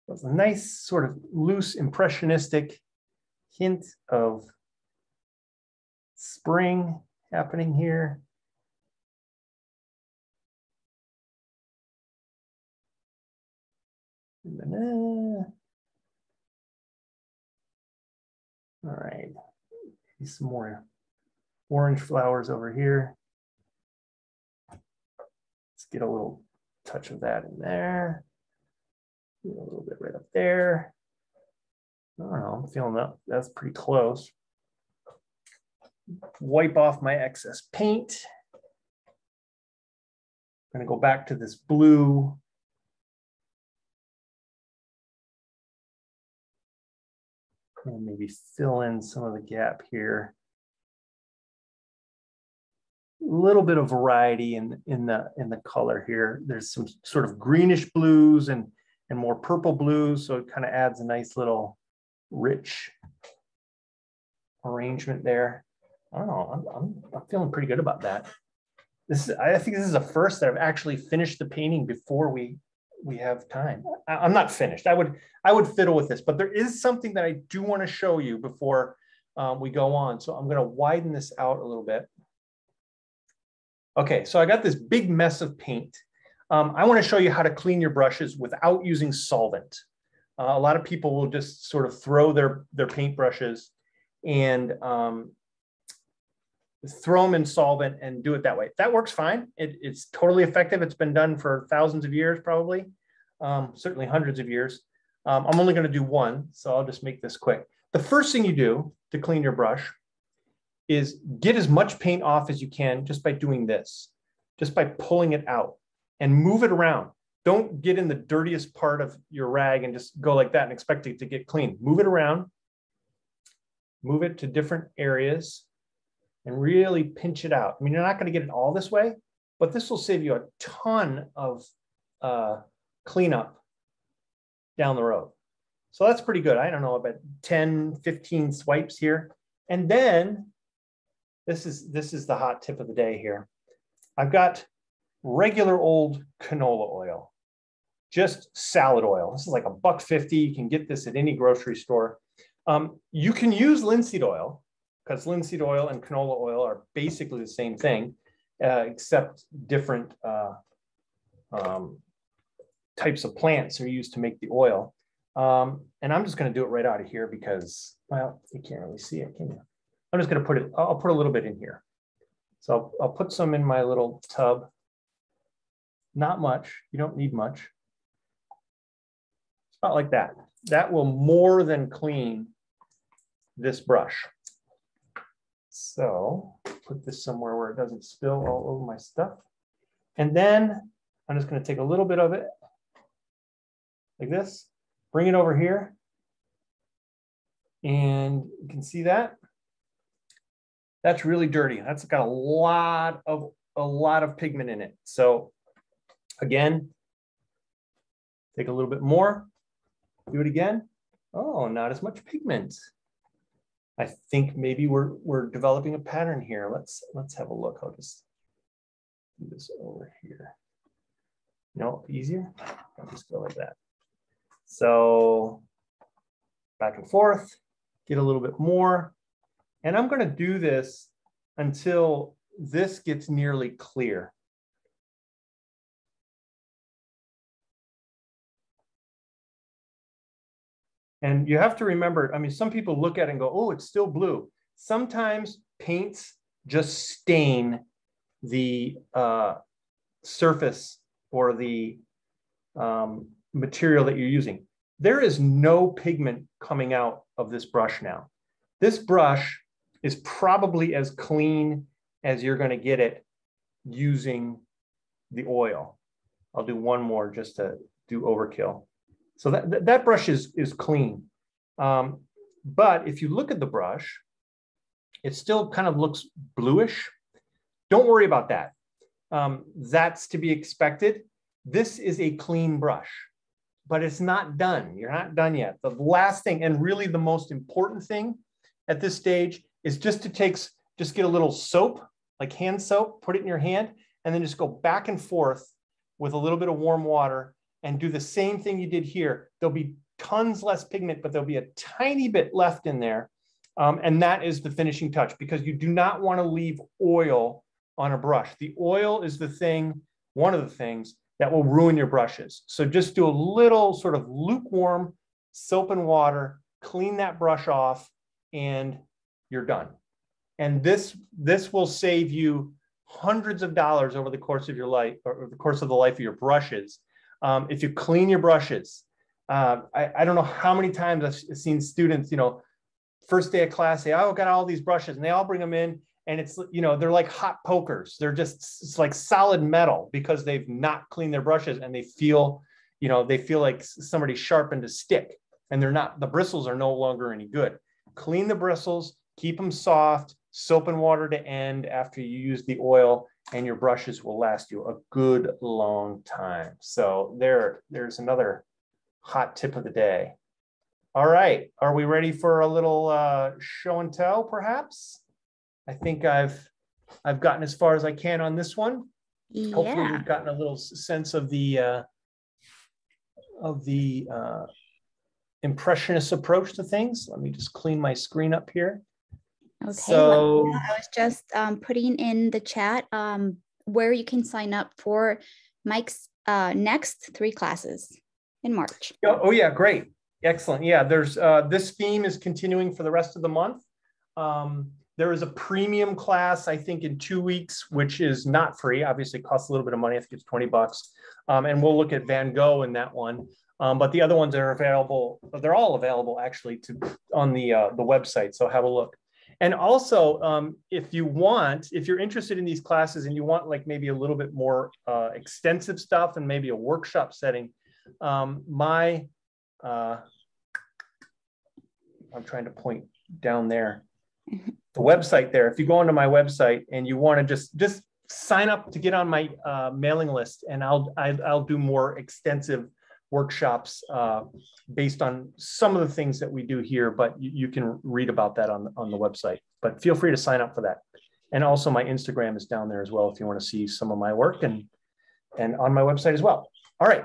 That's a nice sort of loose impressionistic hint of spring happening here. All right, some more orange flowers over here. Let's get a little touch of that in there. a little bit right up there. I don't know, I'm feeling that that's pretty close wipe off my excess paint. I'm gonna go back to this blue. And maybe fill in some of the gap here. A little bit of variety in, in, the, in the color here. There's some sort of greenish blues and, and more purple blues. So it kind of adds a nice little rich arrangement there. I don't know. I'm, I'm, I'm feeling pretty good about that. This is, I think this is the first that I've actually finished the painting before we we have time. I, am not finished. I would I would fiddle with this, but there is something that I do want to show you before um, we go on. So I'm going to widen this out a little bit. Okay, so I got this big mess of paint. Um, I want to show you how to clean your brushes without using solvent. Uh, a lot of people will just sort of throw their their paint brushes and um, throw them in solvent and do it that way. That works fine. It, it's totally effective. It's been done for thousands of years, probably, um, certainly hundreds of years. Um, I'm only going to do one, so I'll just make this quick. The first thing you do to clean your brush is get as much paint off as you can just by doing this, just by pulling it out and move it around. Don't get in the dirtiest part of your rag and just go like that and expect it to get clean. Move it around, move it to different areas and really pinch it out. I mean, you're not going to get it all this way, but this will save you a ton of uh, cleanup down the road. So that's pretty good. I don't know about 10, 15 swipes here. And then this is this is the hot tip of the day here. I've got regular old canola oil, just salad oil. This is like a buck 50. You can get this at any grocery store. Um, you can use linseed oil because linseed oil and canola oil are basically the same thing, uh, except different uh, um, types of plants are used to make the oil. Um, and I'm just going to do it right out of here because, well, you can't really see it, can you? I'm just going to put it, I'll put a little bit in here. So I'll, I'll put some in my little tub. Not much, you don't need much. It's not like that. That will more than clean this brush. So put this somewhere where it doesn't spill all over my stuff. And then I'm just going to take a little bit of it like this, bring it over here. And you can see that. That's really dirty. That's got a lot of a lot of pigment in it. So again, take a little bit more, do it again. Oh, not as much pigment. I think maybe we're we're developing a pattern here. Let's let's have a look. I'll just do this over here. No, easier. I'll just go like that. So back and forth, get a little bit more. And I'm going to do this until this gets nearly clear. And you have to remember, I mean, some people look at it and go, oh, it's still blue. Sometimes paints just stain the uh, surface or the um, material that you're using. There is no pigment coming out of this brush now. This brush is probably as clean as you're going to get it using the oil. I'll do one more just to do overkill. So that, that brush is, is clean. Um, but if you look at the brush, it still kind of looks bluish. Don't worry about that. Um, that's to be expected. This is a clean brush, but it's not done. You're not done yet. The last thing, and really the most important thing at this stage, is just to take, just get a little soap, like hand soap, put it in your hand, and then just go back and forth with a little bit of warm water and do the same thing you did here. There'll be tons less pigment, but there'll be a tiny bit left in there. Um, and that is the finishing touch because you do not want to leave oil on a brush. The oil is the thing, one of the things that will ruin your brushes. So just do a little sort of lukewarm soap and water, clean that brush off, and you're done. And this, this will save you hundreds of dollars over the course of your life or the course of the life of your brushes um, if you clean your brushes, uh, I, I don't know how many times I've seen students, you know, first day of class say, oh, I got all these brushes and they all bring them in and it's, you know, they're like hot pokers. They're just it's like solid metal because they've not cleaned their brushes and they feel, you know, they feel like somebody sharpened a stick and they're not, the bristles are no longer any good. Clean the bristles, keep them soft, soap and water to end after you use the oil and your brushes will last you a good long time. So there, there's another hot tip of the day. All right, are we ready for a little uh, show and tell perhaps? I think I've I've gotten as far as I can on this one. Yeah. Hopefully you've gotten a little sense of the uh, of the uh, impressionist approach to things. Let me just clean my screen up here. Okay. So I was just um, putting in the chat um, where you can sign up for Mike's uh, next three classes in March. Oh, oh yeah, great. Excellent. Yeah, there's uh, this theme is continuing for the rest of the month. Um, there is a premium class, I think, in two weeks, which is not free. Obviously, costs a little bit of money. I think it's 20 bucks. Um, and we'll look at Van Gogh in that one. Um, but the other ones are available. They're all available actually to on the uh, the website. So have a look. And also, um, if you want, if you're interested in these classes and you want like maybe a little bit more uh, extensive stuff and maybe a workshop setting, um, my, uh, I'm trying to point down there, the website there. If you go onto my website and you want to just just sign up to get on my uh, mailing list, and I'll I, will i will do more extensive workshops uh, based on some of the things that we do here, but you, you, can read about that on, on the website. But feel free to sign up for that. And also my Instagram is down there as well if you want to see some of my work and and on my website as well. All right.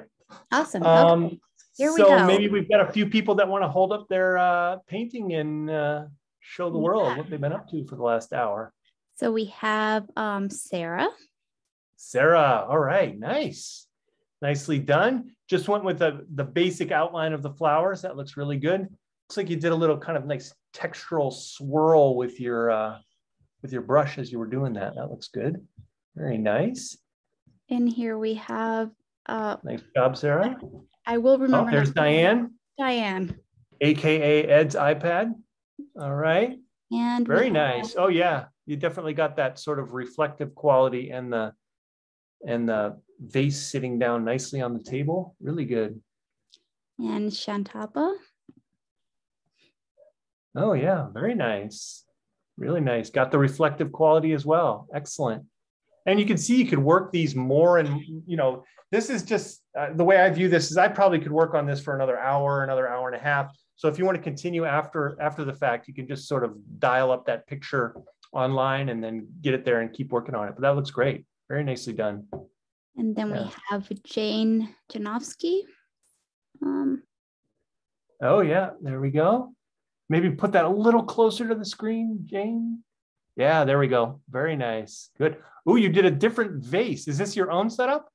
Awesome. Um, okay. Here we go. so maybe we've got a few people that want to hold up their uh, painting and uh, show the world yeah. what they've been up to for the last hour. So we have um, Sarah. Sarah, all right, nice. Nicely done. Just went with the, the basic outline of the flowers. That looks really good. Looks like you did a little kind of nice textural swirl with your uh, with your brush as you were doing that. That looks good. Very nice. And here we have uh nice job, Sarah. I will remember. Oh, there's Diane. Diane. AKA Ed's iPad. All right. And very nice. Oh yeah. You definitely got that sort of reflective quality and the and the vase sitting down nicely on the table. Really good. And Shantapa. Oh yeah, very nice. Really nice. Got the reflective quality as well. Excellent. And you can see you could work these more and you know, this is just uh, the way I view this is I probably could work on this for another hour, another hour and a half. So if you want to continue after after the fact, you can just sort of dial up that picture online and then get it there and keep working on it. But that looks great. Very nicely done. And then yeah. we have Jane Janowski. Um, oh yeah, there we go. Maybe put that a little closer to the screen, Jane. Yeah, there we go. Very nice. Good. Oh, you did a different vase. Is this your own setup?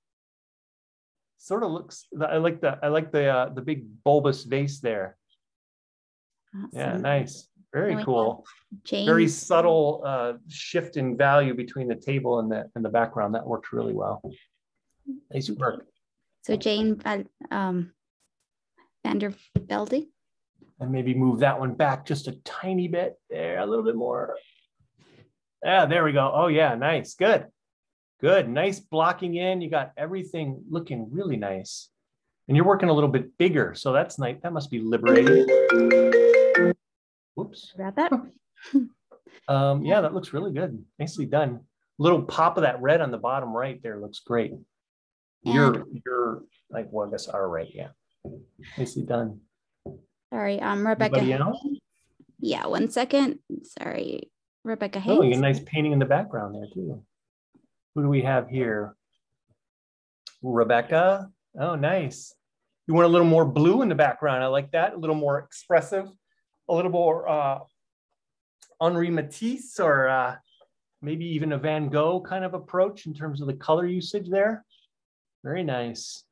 Sort of looks. I like the I like the uh, the big bulbous vase there. Awesome. Yeah, nice. Very cool. Very subtle uh, shift in value between the table and the and the background. That worked really well. Nice work. So Jane um, Vandervelde. And maybe move that one back just a tiny bit there, a little bit more. Yeah, there we go. Oh yeah, nice, good, good, nice blocking in. You got everything looking really nice, and you're working a little bit bigger, so that's nice. That must be liberating. Whoops. About that. um, yeah, that looks really good. Nicely done. Little pop of that red on the bottom right there looks great. You're you're like well, I guess our right, yeah. Nicely done. Sorry, um, Rebecca. Yeah, one second. Sorry, Rebecca Haynes. Oh, you a nice painting in the background there too. Who do we have here? Rebecca. Oh, nice. You want a little more blue in the background. I like that. A little more expressive, a little more uh, Henri Matisse or uh, maybe even a Van Gogh kind of approach in terms of the color usage there. Very nice.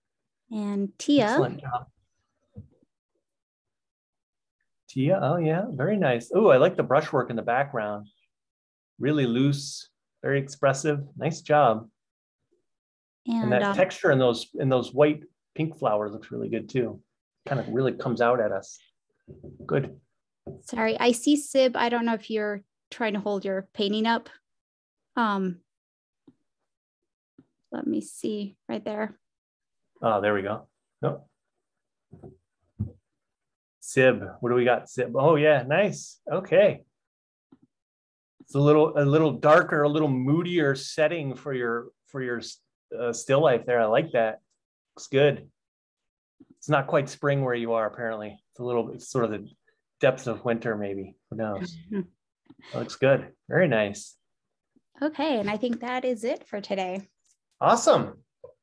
And Tia. Excellent job. Tia, oh yeah, very nice. Oh, I like the brushwork in the background. Really loose, very expressive. Nice job. And, and that um, texture in those in those white pink flowers looks really good too. Kind of really comes out at us. Good. Sorry, I see Sib. I don't know if you're trying to hold your painting up. Um, let me see right there. Oh, there we go. No. Sib, what do we got? Sib. Oh yeah, nice. Okay. It's a little a little darker, a little moodier setting for your for your uh, still life there. I like that. Looks good. It's not quite spring where you are apparently. It's a little it's sort of the depths of winter maybe. Who knows? looks good. Very nice. Okay, and I think that is it for today. Awesome.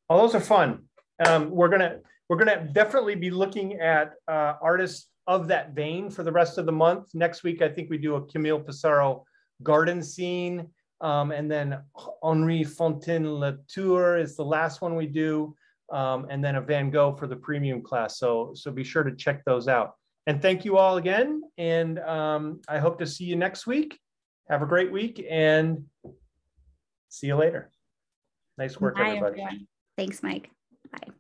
All those are fun. Um, we're gonna we're gonna definitely be looking at uh, artists of that vein for the rest of the month. Next week, I think we do a Camille Pissarro garden scene, um, and then Henri Fantin-Latour is the last one we do, um, and then a Van Gogh for the premium class. So so be sure to check those out. And thank you all again. And um, I hope to see you next week. Have a great week and see you later. Nice work, Bye, everybody. Everyone. Thanks, Mike. Bye.